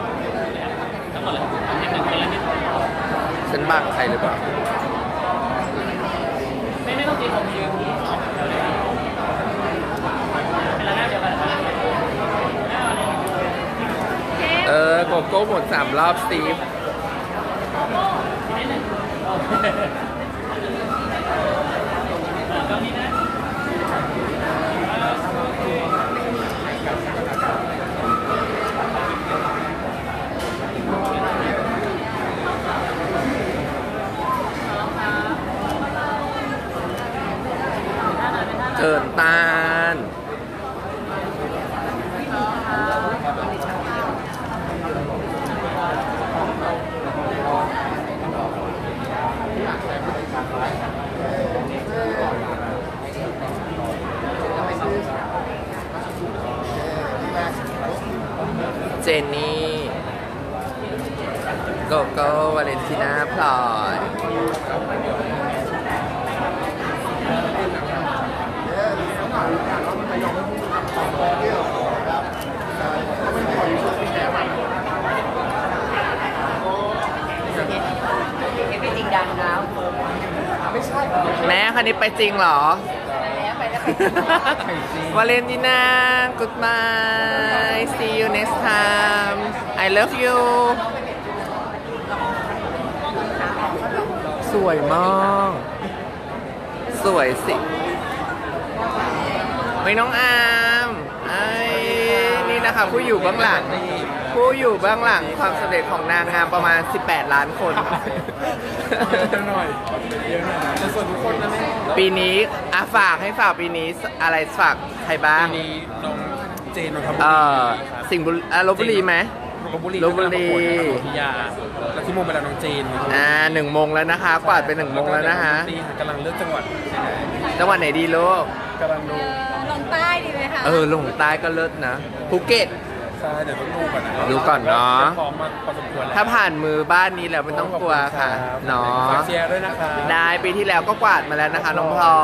ฉันบังใครหรือเปล่า ไม่ไม่ต้องตีผมยืนเป็นระนาบเดียวกัน เออ โก้หมดสามรอบสตีฟเกินตาน นนี่ โกโก้วาเลนติน่าพลอยแล้วแม่คันนี้ไปจริงเหรอ ไปแล้วไปวาเลนตินา goodbye see you next time I love you สวยมากสวยสิไม่น้องอามไอ้นี่นะคะผู้อยู่เบื้องหลัง ผู้อยู่เบื้องหลังความสำเร็จของนางงามประมาณ 18 ล้านคนหน่อยเยอะหน่อยแต่ส่วนทุกคนนะแม่ปีนี้อาฝากให้ฝากปีนี้อะไรฝากใครบ้าง ปีนี้น้องเจนนนทบุเอรีอ ครับสิงห์บุรีอะลบบุรีไหมลบบุรีลพบุรีก็กำลังประกวดนะครับพิยาแล้วที่โมงไปแล้วน้องเจนอ่าหนึ่งโมงแล้วนะคะ กวาดไปหนึ่งโมงแล้วนะคะตีค่ะกำลังเลือกจังหวัดจังหวัดไหนดีลูก กำลังดูเออลงใต้ดีไหมคะ เออลงใต้ก็เลิศนะ ภูเก็ต ใช่เดี๋ยวต้องดูก่อนนะดูก่อนเนอะ พร้อมมาพอสมควรแล้วถ้าผ่านมือบ้านนี้แล้วไม่ต้องกลัวค่ะเนาะฝากเชียร์ด้วยนะคะได้ปีที่แล้วก็กวาดมาแล้วนะคะน้องพลอ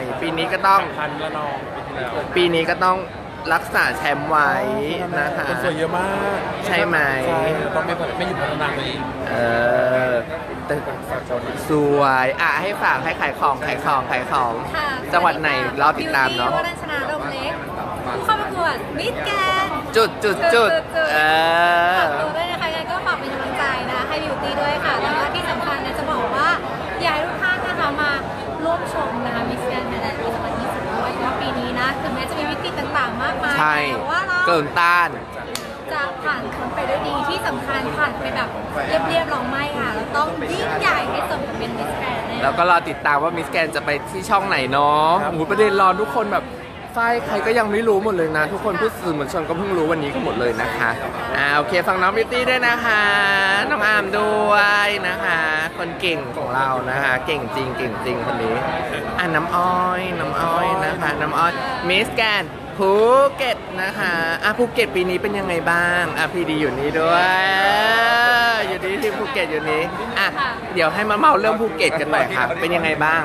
ยปีนี้ก็ต้อง พันละนองปีที่แล้วปีนี้ก็ต้องรักษาแชมป์ไว้นะคะ คนสวยเยอะมากใช่ไหม ใช่ต้องไม่ไม่หยุดพัฒนาตัวเองเออแต่แต่สวยอะให้ฝากให้ขายของขายของขายของ ค่ะจังหวัดไหนรอติดตามเนาะ บิวตี้วรัญชนาดมเล็กผู้เข้าประกวด Miss Grand จุดจุดจุดเออฝากตัวด้วยนะคะยังไงก็ฝากเป็นกำลังใจนะให้บิวตี้ด้วยค่ะ แล้วก็ที่สำคัญเนี่ยจะบอกว่าอยากให้ทุกท่านนะคะมาร่วมชมนะคะ Miss Grand Thailand ปี2020ด้วยว่าปีนี้นะถึงแม้จะมีวิกฤตต่างๆ มากมายใช่แต่ว่าเราเกินต้านจะผ่านพ้นไปด้วยดีที่สำคัญผ่านไปแบบเรียบๆเราไม่ค่ะเราต้องยิ่งใหญ่ให้สมกับเป็น Miss Grand แน่นอนแล้วก็รอติดตามว่ามิสแกนจะไปที่ช่องไหนเนาะโอ้โหประเด็นรอทุกคนแบบ ฝ้ายใครก็ยังไม่รู้หมดเลยนะ ทุกคนผู้สื่อมวลชนก็เพิ่งรู้วันนี้กันหมดเลยนะคะอ่าโอเคฟังน้องบิวตี้ด้วยนะคะน้องอามด้วยนะคะ คนเก่งของเรานะคะ เก่งจริงเก่งจริงคนนี้อ่าน้ำอ้อยน้ำอ้อยนะคะ น้ำอ้อยมิสแกนภูเก็ตนะคะอะภูเก็ตปีนี้เป็นยังไงบ้างอะพีดีอยู่นี้ด้วยอยู่นี่ที่ภูเก็ตอยู่นี้อะเดี๋ยวให้มาเมาเรื่องภูเก็ตกันหน่อยค่ะเป็นยังไงบ้าง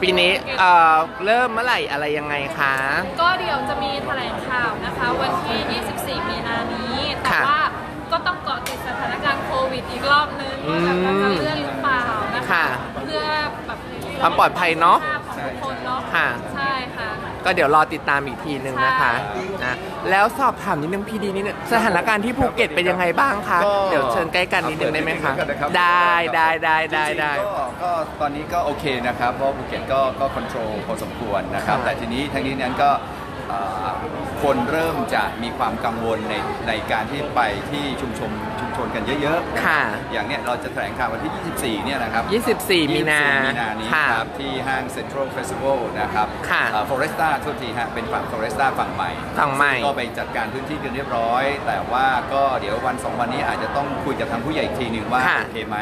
ปีนี้เอ่อเริ่มเมื่อไหร่อะไรยังไงคะ ก็เดี๋ยวจะมีแถลงข่าวนะคะ วันที่ 24 มีนานี้ แต่ค่ะว่าก็ต้องเกาะติดสถานการณ์โควิดอีกรอบนึงว่าแบบเราจะเลื่อนหรือเปล่านะคะ ค่ะเพื่อแบบความปลอดภัยเนอะภพของทุกคนเนาะค่ะ ใช่ค่ะ ก็เดี๋ยวรอติดตามอีกทีหนึ่งนะคะนะแล้วสอบถามนิดนึงพีดีนิดนึงสถานการณ์ที่ภูเก็ตเป็นยังไงบ้างคะก็ เดี๋ยวเชิญใกล้กันนิดนึงได้ไหมคะเปิดนิดนึงแล้วกันนะครับได้ได้ได้ได้ได้ จริงๆก็ก็ตอนนี้ก็โอเคนะครับ เพราะภูเก็ตก็ก็คอนโทรลพอสมควรนะครับ ค่ะแต่ทีนี้ทั้งนี้นั้นก็เอ่อ คนเริ่มจะมีความกังวลในในการที่ไปที่ชุมชนชุมชนกันเยอะๆ ค่ะ อย่างเนี้ยเราจะแถลงข่าววันที่ 24 เนี่ยนะครับ 24 มีนา24มีนานี้ค่ะครับที่ห้าง Central Festival นะครับค่ะFloresta โทษทีฮะเป็นฝั่ง Floresta ฝั่งใหม่ฝั่งใหม่ ก็ไปจัดการพื้นที่กันเรียบร้อย แต่ว่าก็เดี๋ยววันสองวันนี้อาจจะต้องคุยกับทางผู้ใหญ่อีกทีหนึ่งว่าค่ะ โอเคไหม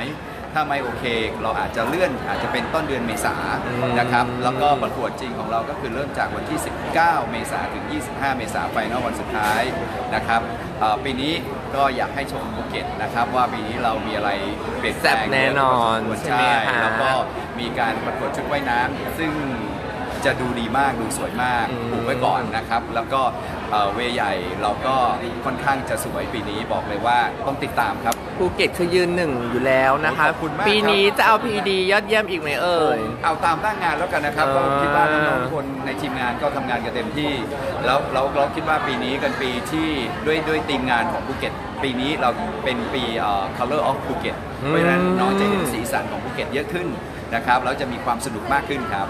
ถ้าไม่โอเค เราอาจจะเลื่อนอาจจะเป็นต้นเดือนเมษาอืมนะครับ แล้วก็ประกวดจริงของเราก็คือเริ่มจากวันที่ 19 เมษาถึง 25 เมษา final วันสุดท้ายนะครับเอ่อปีนี้ก็อยากให้ชมภูเก็ตนะครับว่าปีนี้เรามีอะไรเปลี่ยนแปลแซ่งบแน่นอนเยะพสมควรใช่ไหมคะแล้วก็มีการประกวดชุดว่ายน้ำซึ่ง จะดูดีมากดูสวยมากอืมผูกไว้ก่อนนะครับ แล้วก็เอ่อเวทีใหญ่เราก็ค่อนข้างจะสวยปีนี้บอกเลยว่าต้องติดตามครับภูเก็ตคือยืนหนึ่งอยู่แล้วนะคะขอบคุณมากปีนี้จะเอา PD ยอดเยี่ยมอีกไหมเอ่ยเอาตามตั้งงานแล้วกันนะครับเออก็คิดว่าน้องๆทุกคนในทีมงานก็ทำงานกันเต็มที่ แล้วเราเราคิดว่าปีนี้กันปีที่ด้วยด้วยทีมงานของภูเก็ตปีนี้เราเป็นปีเอ่อ color of ภูเก็ตเพราะฉะนั้นน้องจะเห็นสีสันของภูเก็ตเยอะขึ้นนะครับแล้วจะมีความสนุกมากขึ้นครับ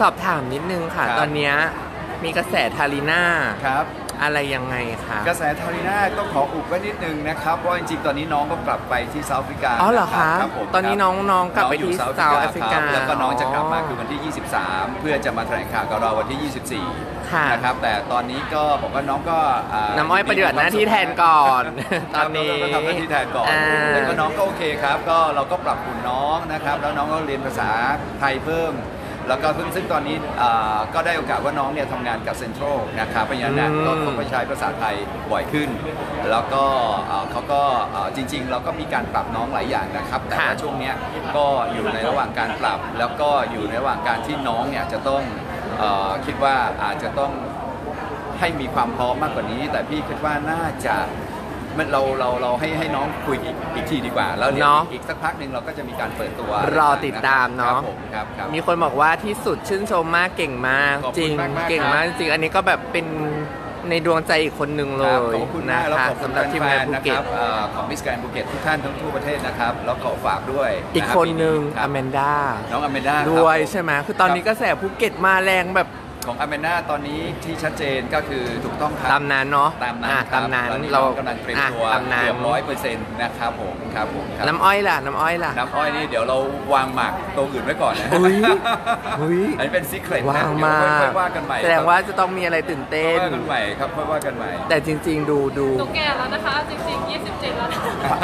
สอบถามนิดนึงค่ะ ครับ ตอนเนี้ยมีกระแสทารีน่าครับ อะไรยังไงคะกระแสทาริน่าต้องขออุบไว้นิดนึงนะครับเพราะจริงๆ ตอนนี้น้องก็กลับไปที่ South Africa อ๋อเหรอคะรับผมตอนนี้น้องน้องกลับไปที่น้องอยู่ South Africa ครับแล้วก็น้องจะกลับมาอ๋อคือวันที่ 23 เพื่อจะมาแถลงข่าวกับเราวันที่24ค่ะนะครับแต่ตอนนี้ก็บอกว่าน้องก็าน้ำอ้อยปฏิบัติหน้าที่แทนก่อนตอนนี้ครับก็ทำหน้าที่แทนก่อนอ่าแล้วก็น้องก็โอเคครับ ก็เราก็ปรับปรุงน้องนะครับ แล้วน้องก็เรียนภาษาไทยเพิ่ม แล้วก็ซึ่งซึ่งตอนนี้อ่าก็ได้โอกาสว่าน้องเนี่ยทำงานกับเซ็นทรัลนะครับเพราะฉะนั้นเนี่ยอืมก็เขาก็ใช้ภาษาไทยบ่อยขึ้น แล้วก็อ่าเขาก็อ่าจริง ๆ เราก็มีการปรับน้องหลายอย่างนะครับแต่ว่าช่วงเนี้ยก็อยู่ในระหว่างการปรับ แล้วก็อยู่ในระหว่างการที่น้องเนี่ยจะต้องเอ่อคิดว่าอาจจะต้องให้มีความพร้อมมากกว่านี้ แต่พี่คิดว่าน่าจะ มันเราเราเราให้ให้น้องคุยอีกอีกทีดีกว่า แล้วเดี๋ยวเนาะ อีกสักพักหนึ่งเราก็จะมีการเปิดตัวรอติดตามเนาะ ครับผมครับครับ มีคนบอกว่าที่สุดชื่นชมมากเก่งมาก ขอบคุณจริงมากๆเก่งมากครับจริงอันนี้ก็แบบเป็นในดวงใจอีกคนหนึ่งเลครับยขอบคุณนะมากแล้วคะขอบคุณสำหรับทีมงานภูแฟๆนะคเก็ตรับเอ่อของมิสแกรนภูเก็ตทุกท่านทั้งทั่วประเทศนะครับ แล้วขอฝากด้วยอีกะรับคนหนึ่งครัอบแมนด้าน้องอเมนด้าด้วยครับใช่ไหมคือตอนนี้กระแสภูเก็ตมาแรงแบบ ของอเมนด้าตอนนี้ที่ชัดเจนก็คือถูกต้องครับตามนั้นเนาะตามนั้นอะครับตามนั้นตอนนี้เราเรากำลังเตรียมตัวอะตามนั้นเกือบร้อยเปอร์เซ็นต์นะครับผมครับผมครับน้ำอ้อยล่ะน้ำอ้อยล่ะน้ำอ้อยนี่เดี๋ยวเราวางหมากตัวอื่นไว้ก่อนนะอุ๊ยอุ๊ยอันนี้เป็นซีเครตว่างมากค่อยๆว่ากันใหม่แสดงว่าจะต้องมีอะไรตื่นเต้ค่อนยว่ากันใหม่ครับค่อยว่ากันใหม่ แต่จริง ๆ ดูดูหนูแก่แล้วนะคะจริงๆ27แล้วนะคะ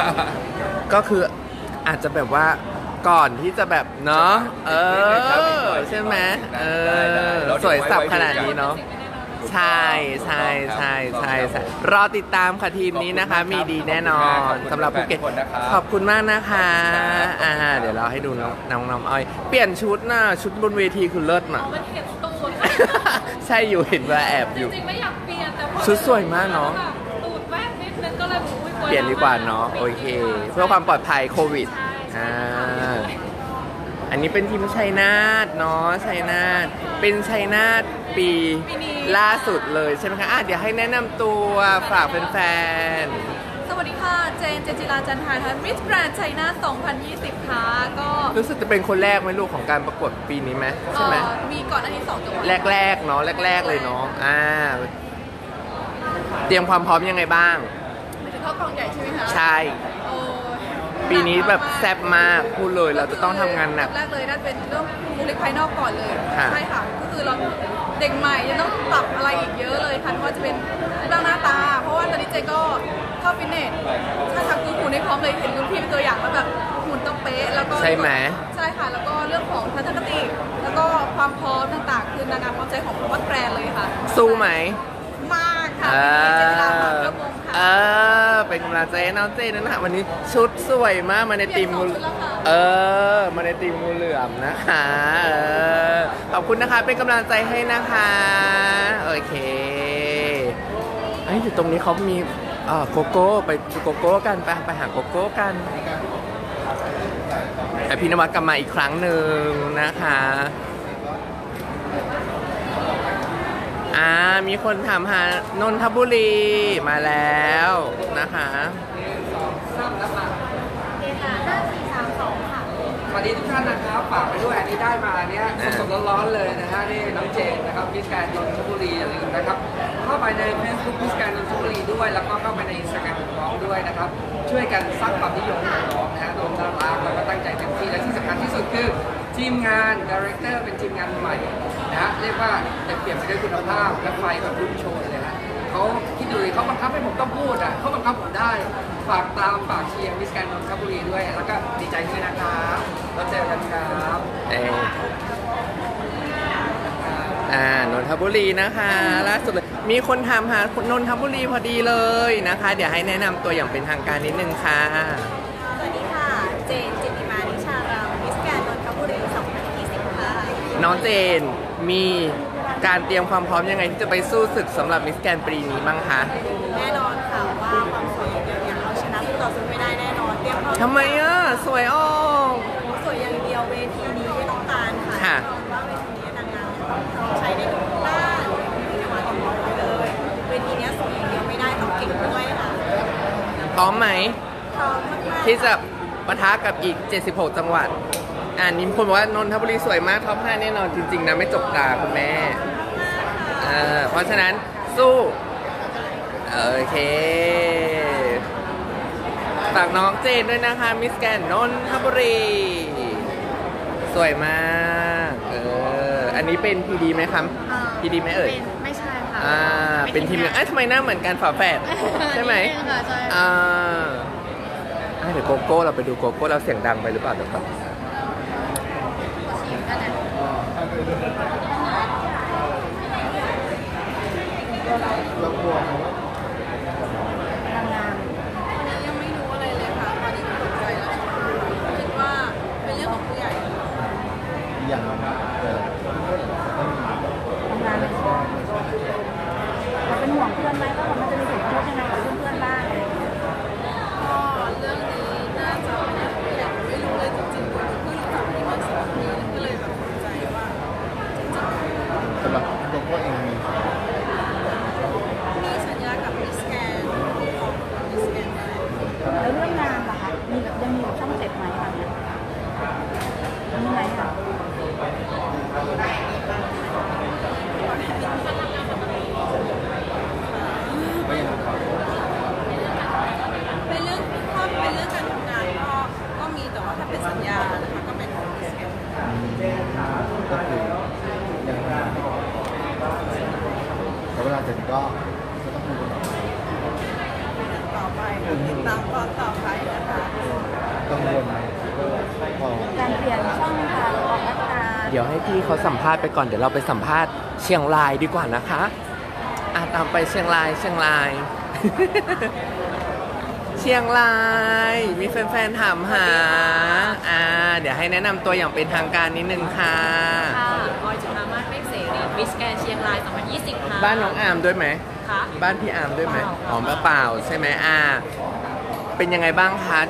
ก็คืออาจจะแบบว่า ก่อนที่จะแบบเนาะเออใช่ไหมเออสวยสับขนาดนี้เนาะใช่ใช่ใช่ใช่ใช่รอติดตามค่ะทีมนี้นะคะ มีดีแน่นอนสำหรับภูเก็ตขอบคุณมากนะคะอ่าเดี๋ยวเราให้ดูน้องน้องน้ำอ้อยเปลี่ยนชุดน่ะชุดบนเวทีคือเลิศน่ะมันเห็นตูดใช่อยู่เห็นว่าแอบจอยู่ริงๆไม่อยากเปลี่ยนแต่พอชุดสวยมากเนอะตูดแวบนิดนึงก็เลยอุ๊เปลี่ยนดีกว่าเนาะโอเค เพื่อความปลอดภัยโควิดใอ่าอันนี้เป็นทีมชัยนาทเนาะชัยนาทเป็นชัยนาทปีล่าสุดเลยใช่ไหมคะอะเดี๋ยวให้แนะนำตัวฝากแฟนสวัสดีค่ะ เจน เจนจิราจันทาค่ะมิสแกรนด์ไชน่า2020 ค่ะ ก็ๆรู้สึกจะเป็นคนแรกไหมลูกของการประกวดปีนี้ไหมใช่ไหม เอ่อมีก่อนอันนี้สองจังหวัดแรกๆเนาะแรก ๆ เลยเนาะอ่า เตรียมความพร้อมยังไงบ้างหมายถึงเข้ากองใหญ่ใช่ไหมคะใช่ โอ้ย ปีนี้แบบแซ่บมากพูดเลยเราจะต้องทำงานหนัก แรกเลยนั่นเป็นเรื่องบุคลิกภายนอกก่อนเลย ค่ะ ใช่ค่ะ ก็คือเราเด็กใหม่ยังต้องปรับอะไรอีกเยอะเลยค่ะไม่ว่าจะเป็นรูปร่างหน้าตา เพราะว่าตอนนี้เจก็เข้าฟิตเนสใช่ค่ะคือหุ่นให้พร้อมเลยเห็นรุ่นพี่เป็นตัวอย่างแล้วแบบหุ่นต้องเป๊ะแล้วก็ใช่ไหม ใช่ค่ะ แล้วก็เรื่องของทัศนคติ แล้วก็ความพร้อมต่างๆ คือนางงามพร้อมใจของวัดแกรนเลยค่ะสู้ไหม มากค่ะเอเจนจิราอพรกระมงเอค่ะอ เป็นกำลังใจให้น้องเจนด้วยนะคะวันนี้ชุดสวยมากมาในทีมงูเปลี่ยนสองชุดแล้วค่ะเออ มาในทีมงูเหลือมนะคะเออขอบคุณนะคะเป็นกำลังใจให้นะคะโอเคไอ้ยอยู่ตรงนี้เขามีเอ่อโกโก้ไปดูโกโก้กันไปไปหาโกโก้กันไอพี่นวัดกลับมาอีกครั้งหนึ่งนะคะ อ่ามีคนถามหานนทบุรีมาแล้วนะคะสวัสดีทุกท่านนะครับฝากไปด้วยอันนี้ได้มาอันเนี้ยสดๆร้อนๆเลยนะฮะนี่น้องเจนนะครับ Miss Grand นนทบุรีอย่าลืมนะครับเข้าไปใน Facebook Miss Grand นนทบุรีด้วย แล้วก็เข้าไปในอินสตาแกรมของน้องด้วยนะครับ ช่วยกันสร้างความนิยมของน้องนะฮะน้องน่ารักแล้วก็ตั้งใจเต็มที่และที่สำคัญที่สุดคือทีมงาน director เป็นทีมงานใหม่ นะฮะเรียกว่าเต็มเปี่ยมไปด้วยคุณภาพและไฟแบบลุกโชนเลยฮะเขาคิดดูดิเขาบังคับให้ผมต้องพูดอะเขาบังคับผมได้ฝากตามฝากเชียร์ Miss Grand นนทบุรีด้วย แล้วก็ดีใจด้วยนะครับแล้วเจอกันครับเอออ่านนทบุรีนะคะล่าสุดเลยมีคนถามหานนทบุรีพอดีเลยนะคะ เดี๋ยวให้แนะนำตัวอย่างเป็นทางการนิดนึงค่ะสวัสดีค่ะเจนจิติมานิชาราม Miss Grand นนทบุรี2020ค่ะน้องเจน มีการเตรียมความพร้อมยังไงที่จะไปสู้ศึกสำหรับ Miss Grand ปีนี้บ้างคะแน่นอนค่ะว่าความสวยอย่างเดียวเนี่ยเราชนะคู่ต่อสู้ไม่ได้แน่นอนเตรียมพร้อมทำไมอะ สวยออกสวยอย่างเดียวเวทีนี้ไม่ต้องการค่ะค่ะ แน่นอนว่าเวทีนี้นางงามเนี่ยต้องใช้ได้ทุกด้านไม่ได้มาต้องบอกไว้เลยเวทีเนี้ยสวยอย่างเดียวไม่ได้ต้องเก่งด้วยค่ะพร้อมไหม พร้อมมากๆ ที่จะปะทะกับอีก 76 จังหวัด อ่านิมคนบอกว่านนทบุรีสวยมากท็อป5แน่นอนจริง ๆ นะไม่จกตาคุณแม่อ่าเพราะฉะนั้นสู้โอเคฝากน้องเจนด้วยนะคะ มิสแกนนนทบุรี สวยมากเอออันนี้เป็นพีดีไหมครับพีดีไหมเอ่ย เป็นไม่ใช่ค่ะอ่าเป็นทีมงานเอ้ยทำไมหน้าเหมือนกันฝาแฝดใช่ไหมนิดนึงค่ะใช่อ่าอะเดี๋ยวโกโก้เราไปดูโกโก้เราเสียงดังไปหรือเปล่าเดี๋ยวก่อน เดี๋ พี่เขาสัมภาษณ์ไปก่อนเดี๋ยวเราไปสัมภาษณ์เชียงรายดีกว่านะคะอะตามไปเชียงรายเชียงราย เชียงราย มีแฟนๆถามหาอ่าเดี๋ยวให้แนะนำตัวอย่างเป็นทางการนิดนึงค่ะ ค่ะออยจุฬามาศเมฆเสรีมิสแกนเชียงราย 2020 ค่ะบ้านน้องอามด้วยไหมค่ะบ้านพี่อามด้วยไหมเปล่าอ๋อเปล่าใช่ไหมอ่า เป็นยังไงบ้างคะ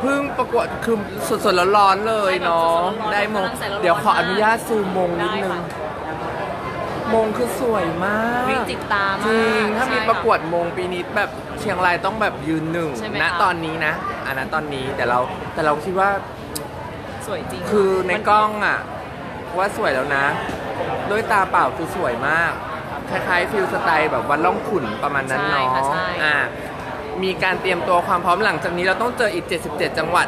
เพิ่งประกวดคือสดๆร้อนๆเลยเนาะใช่ค่ะได้มงกำลังใส่ร้อนๆเดี๋ยวขออนุญาตซูมมงนิดนึงได้ค่ะมงคือสวยมากวิจิตรตามากจริงถ้ามีใช่ค่ะประกวดมงปีนี้แบบเชียงรายต้องแบบยืนหนึ่งใช่ไหมณคะ ตอนนี้นะอันนั้นตอนนี้แต่เราแต่เราคิดว่า สวยจริงคือในกล้องอะ ว่าสวยแล้วนะ ด้วยตาเปล่าคือสวยมาก คล้ายๆฟิลสไตล์แบบวันล่องขุนประมาณนั้นเนาะใช่ค่ะใช่ อ่า มีการเตรียมตัวความพร้อมหลังจากนี้เราต้องเจออีก 77 จังหวัด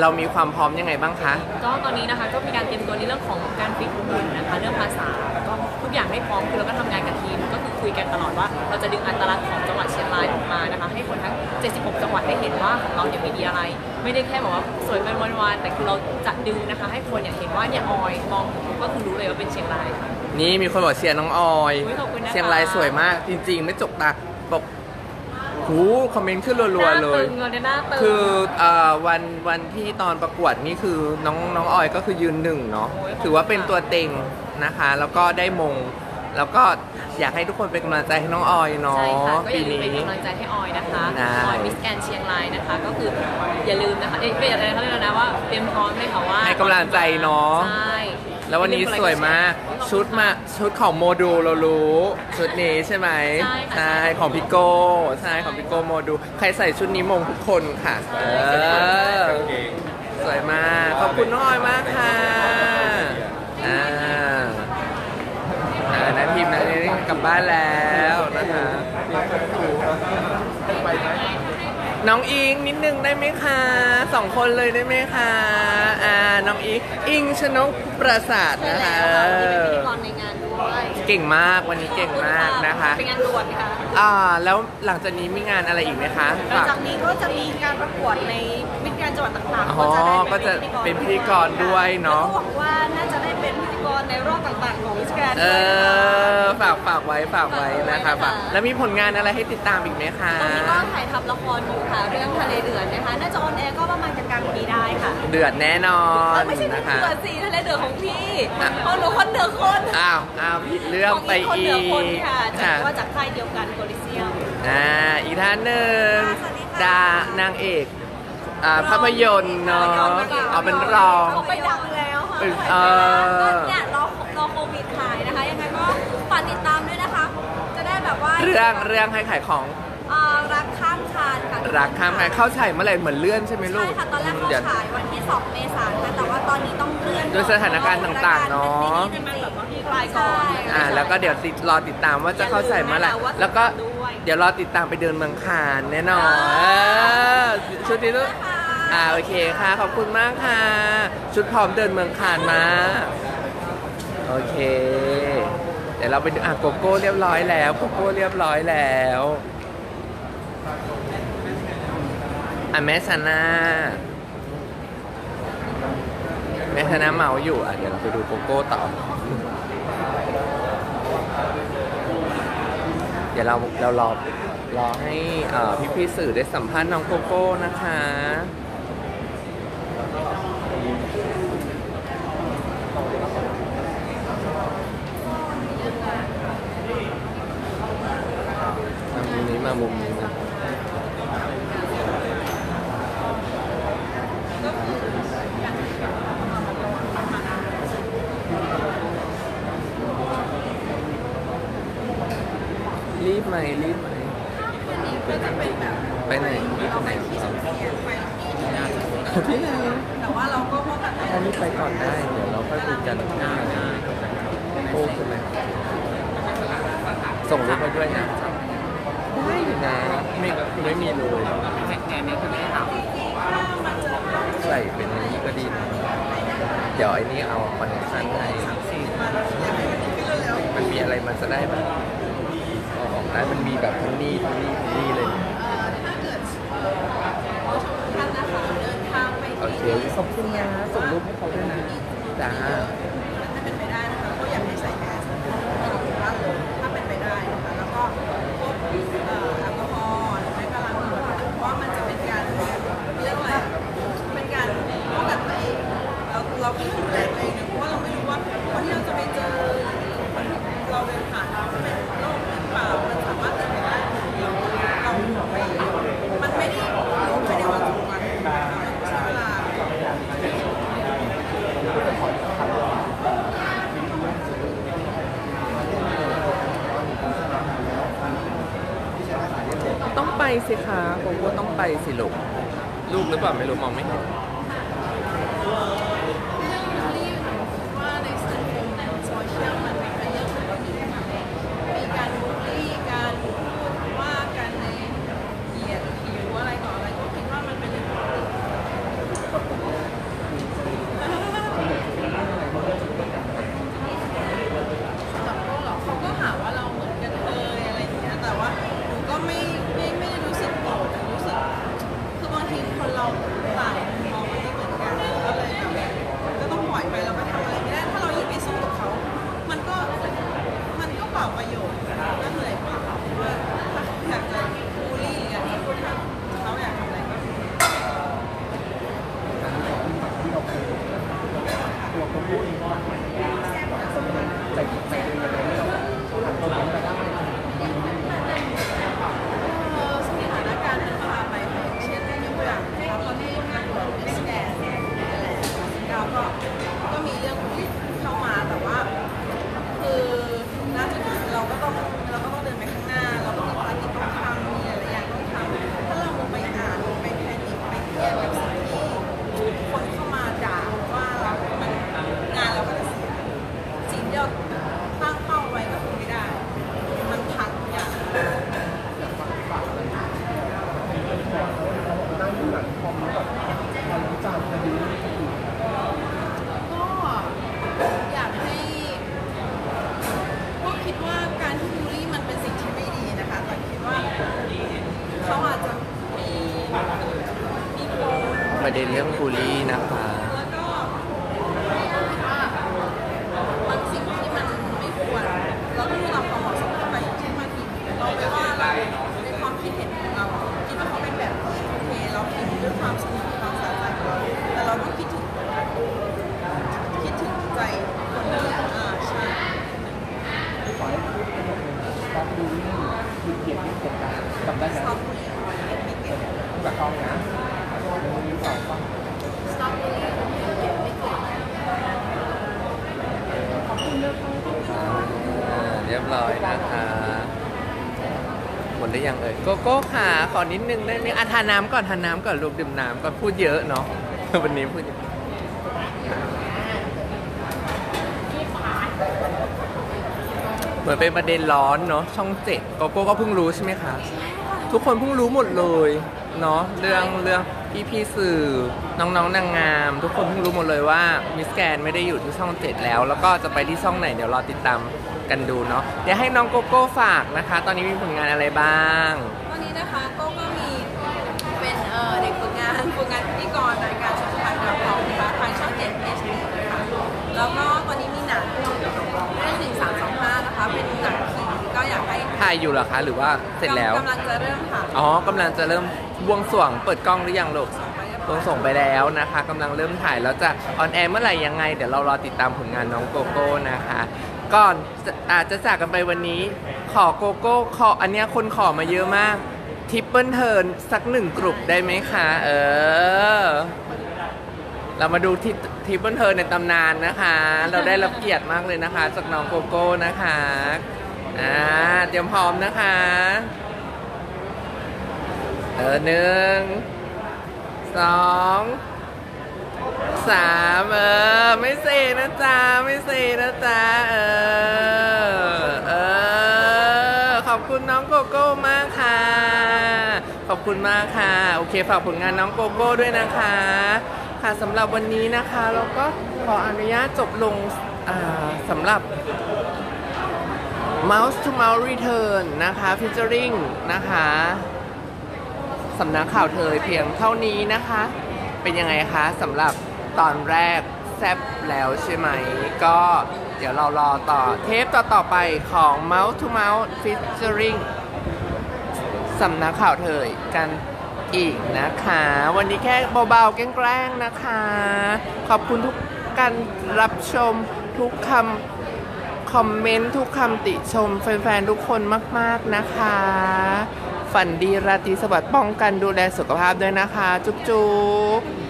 เรามีความพร้อมยังไงบ้างคะ ก็ตอนนี้นะคะก็มีการเตรียมตัวในเรื่องของการฟิตหุ่นนะคะเรื่องภาษาแล้วก็ทุกอย่างให้พร้อมคือเราก็ทำงานกับทีมก็คือคุยกันตลอดว่า เราจะดึงอัตลักษณ์ของจังหวัดเชียงรายออกมานะคะ ให้คนทั้ง 76 จังหวัดได้เห็นว่าของเราเนี่ยมีดีอะไร ไม่ได้แค่บอกว่าสวยเป็นวันๆแต่คือเราจะดึงนะคะ ให้คนเนี่ยเห็นว่าเนี่ยออยมองก็คือรู้เลยว่าเป็นเชียงรายค่ะ นี่มีคนบอกเชียร์น้องออย อุ๊ยขอบคุณนะคะ เชียงรายสวยมากจริง ๆ ไม่จกตาบอก หูคอมเมนต์ขึ้นรัวๆเลย หน้าตึงเลยหน้าตึงคือเอ่อวันวันที่ตอนประกวดนี่คือน้องน้องออยก็คือยืนหนึ่งเนาะโอ้ยขอบคุณถือว่าเป็นตัวเต็งนะคะ แล้วก็ได้มง แล้วก็อยากให้ทุกคนเป็นกำลังใจให้น้องออยเนาะใช่ค่ะก็อปีย่าลืมนี้เป็นกำลังใจให้ออยนะคะได้ ออยมิสแกนเชียงรายนะคะ ก็คืออย่าลืมนะคะเอ้ยไม่อย่าลืมเขาเรียกแล้วนะว่าเตรียมพร้อมเลยค่ะว่าให้กำลังใจเนาะใช่ แล้ววันนี้สวยมากชุดมาชุดของโมดูลเรารู้ชุดนี้ใช่ไหมใช่ค่ะใช่ของพี่โก้ใช่ของพี่โก้โมดูใครใส่ชุดนี้มงทุกคนค่ะเออสวยมากขอบคุณน้องออยมากค่ะอ่าอ่านะทีมนะนี่กลับบ้านแล้วนะคะ น้องอิงนิดนึงได้ไหมคะสองคนเลยได้ไหมคะอ่าน้องอิงอิงชนกประสาทนะคะตอนในงาน ด้วยเก่งมากวันนี้เก่งมากนะคะ เป็นงานด่วนค่ะอ่าแล้วหลังจากนี้มีงานอะไรอีกไหมคะหลังจากนี้ก็จะมีการประกวดในมิตรการจังหวัดต่างอ๋อๆก็จะเป็นพิธีกรด้วยเนาะแล้วก็หวังว่าน่าจะได้เป็นพิธีกรในรอบต่างๆของมิตรการเอด้วยนะคะอฝากฝากไว้ฝากไว้นะคะฝากแล้วมีผลงานอะไรให้ติดตามอีกไหมคะตอนนี้ก็ถ่ายทำละครอยู่ค่ะเรื่องทะเลเดือดนะคะน่าจะออนแอร์ก็ประมาณกลางๆปีได้ค่ะ เดือดแน่นอนเอ้ยไม่ใช่ทะนะเลคะเดือดสิทะเลเดือดของพี่เพราะหนูคนเดือดคนอ้าวอ้าวผิดเรื่องไปคนอีเดือดคนกค่ะจากค่ะว่าจากค่ายเดียวกันโคลิเซียมอ่าอีกท่านหนึ่งสวัสดีค่ะดานางเอกอ่าภาพยนตร์เนาะเอาเป็นรองเขาไปดังแล้วค่ะเออก็เนี่ยรอรอโควิดหายนะคะยังไงก็ฝากติดตามด้วยนะคะ จะได้แบบว่าเรื่องเรื่องให้ขายของเอ่อรักข้ามคานค่ะรักข้ามใครเข้าฉายเมื่อไหร่เหมือนเลื่อนใช่ไหมลูกใช่ค่ะตอนแรกเขาเดี๋ยวฉายวันที่ 2 เมษายนค่ะแต่ว่าตอนนี้ต้องเลื่อนด้วยสถานการณ์ต่างๆเนอะ จริงๆแบบว่าที่ปลายก่อนอ่าแล้วก็เดี๋ยวติดรอติดตามว่าจะเข้าฉายเมื่อไหร่แล้วก็เดี๋ยวรอติดตามไปเดินเมืองคานแน่นอนเออชุดนี้ลูกอ่าโอเคค่ะ ขอบคุณมากค่ะ ชุดพร้อมเดินเมืองคานมาโอเค เดี๋ยวเราไปดูอะโกโก้เรียบร้อยแล้วโกโก้เรียบร้อยแล้วอะแม่ซาน่าแม่ซาน่าเมาอยู่อะเดี๋ยวเราไปดูโกโก้ต่อ เดี๋ยวเราเรารอรอให้พี่พี่ๆสื่อได้สัมภาษณ์น้องโกโก้นะคะ มามุมนี้มามุมนี้นะรีบ ไหมรีบไหมไปไหนไปไหนที่ไหนแต่ว่าเราก็พบกันอันนี้ไปก่อนได้ เดี๋ยวเราค่อยคุยกันโอ้ใช่ไหมส่งรูปมาด้วยนะได้อยู่นะไม่ไม่มีเลยแกนี้คือไม่ได้ถามใส่เป็นอันนี้ก็ดีนะเดี๋ยวไอ้นี่เอาคอนเนคชั่นให้มันมีอะไรมันจะได้บบเอาอ อกได้มันมีแบบทั้งนี้ทั้งนี้ทั้งนี้เลยท่านนะคะเดินทางไปโอเคขอบคุณนะส่งรูปให้เขาด้วยนะจ้าถ้าเป็นไปได้นะคะก็ สิคะโกโก้ต้องไปสิลูกลูกหรือเปล่าไม่รู้มองไม่เห็น กโก้ค่ะขอนิดนึงได้ไหมอะทานน้ำก่อนทานน้ำก่อนลูกดื่มน้ำก่อนพูดเยอะเนาะวันนี้พูดเยอะเหมือนเป็นประเด็นร้อนเนาะช่องเจ็ดโกโก้ก็เพิ่งรู้ใช่ไหมคะทุกคนเพิ่งรู้หมดเลยเนาะเรื่องเรื่องพี่พี่สื่อน้องๆนางงาม ทุกคนเพิ่งรู้หมดเลยว่ามิสแกนไม่ได้อยู่ที่ช่องเจ็ดแล้ว แล้วก็จะไปที่ช่องไหนเดี๋ยวรอติดตาม กันดูเนาะเดี๋ยวให้น้องโกโก้ฝากนะคะ ตอนนี้มีผลงานอะไรบ้างตอนนี้นะคะก็ก็มีเป็นเอ่อเด็กฝึกงานฝึกงานพิธีกรรายการชมพันธ์กับเรานะคะทางช่องเจ็ด HD นะคะแล้วก็ตอนนี้มีหนังเรื่องหนึ่งสามสองห้านะคะเป็นหนังผีก็อยากให้ถ่ายอยู่เหรอคะ หรือว่าเสร็จแล้วกำลังจะเริ่มถ่ายอ๋อกำลังจะเริ่มบวงสรวงเปิดกล้องหรือยังลูกไปเรียบร้อยบวงส่งไปแล้วนะคะกำลังเริ่มถ่ายแล้วจะon air เมื่อไหร่ยังไง เดี๋ยวเรารอติดตามผลงานน้องโกโก้นะคะ ก่อนจะอาจจะจากกันไปวันนี้ ขอโกโก้ขออันเนี้ยคนขอมาเยอะมาก triple turn สักหนึ่งกลุ่มได้ไหมคะ เออ เรามาดูทิ triple turn ในตำนานนะคะ เราได้รับเกียรติมากเลยนะคะ จากน้องโกโก้นะคะอ่าเตรียมพร้อมนะคะ เออหนึ่งสอง สามเออ ไม่เซนะจ๊ะ ไม่เซนะจ๊ะ เออ เออ ขอบคุณน้องโกโก้มากค่ะ ขอบคุณมากค่ะ โอเค ฝากผลงานน้องโกโก้ด้วยนะคะ ค่ะสำหรับวันนี้นะคะ เราก็ขออนุญาตจบลงสำหรับ Mouse to Mouse Return นะคะ featuring นะคะ สำนักข่าวเทยเพียงเท่านี้นะคะ เป็นยังไงคะสำหรับตอนแรกแซบแล้วใช่ไหม ก็เดี๋ยวเรารอต่อเทปต่อต่อไปของ Mouse to Mouse featuring สำนักข่าวเทยกันอีกนะคะ วันนี้แค่เบาๆ แกล้งๆนะคะ ขอบคุณทุกการรับชมทุกคำ คอมเมนต์ทุกคำติชม แฟนๆ ทุกคนมาก ๆ นะคะ ฝันดีราตรีสวัสดิ์ป้องกันดูแลสุขภาพด้วยนะคะ จุ๊บๆ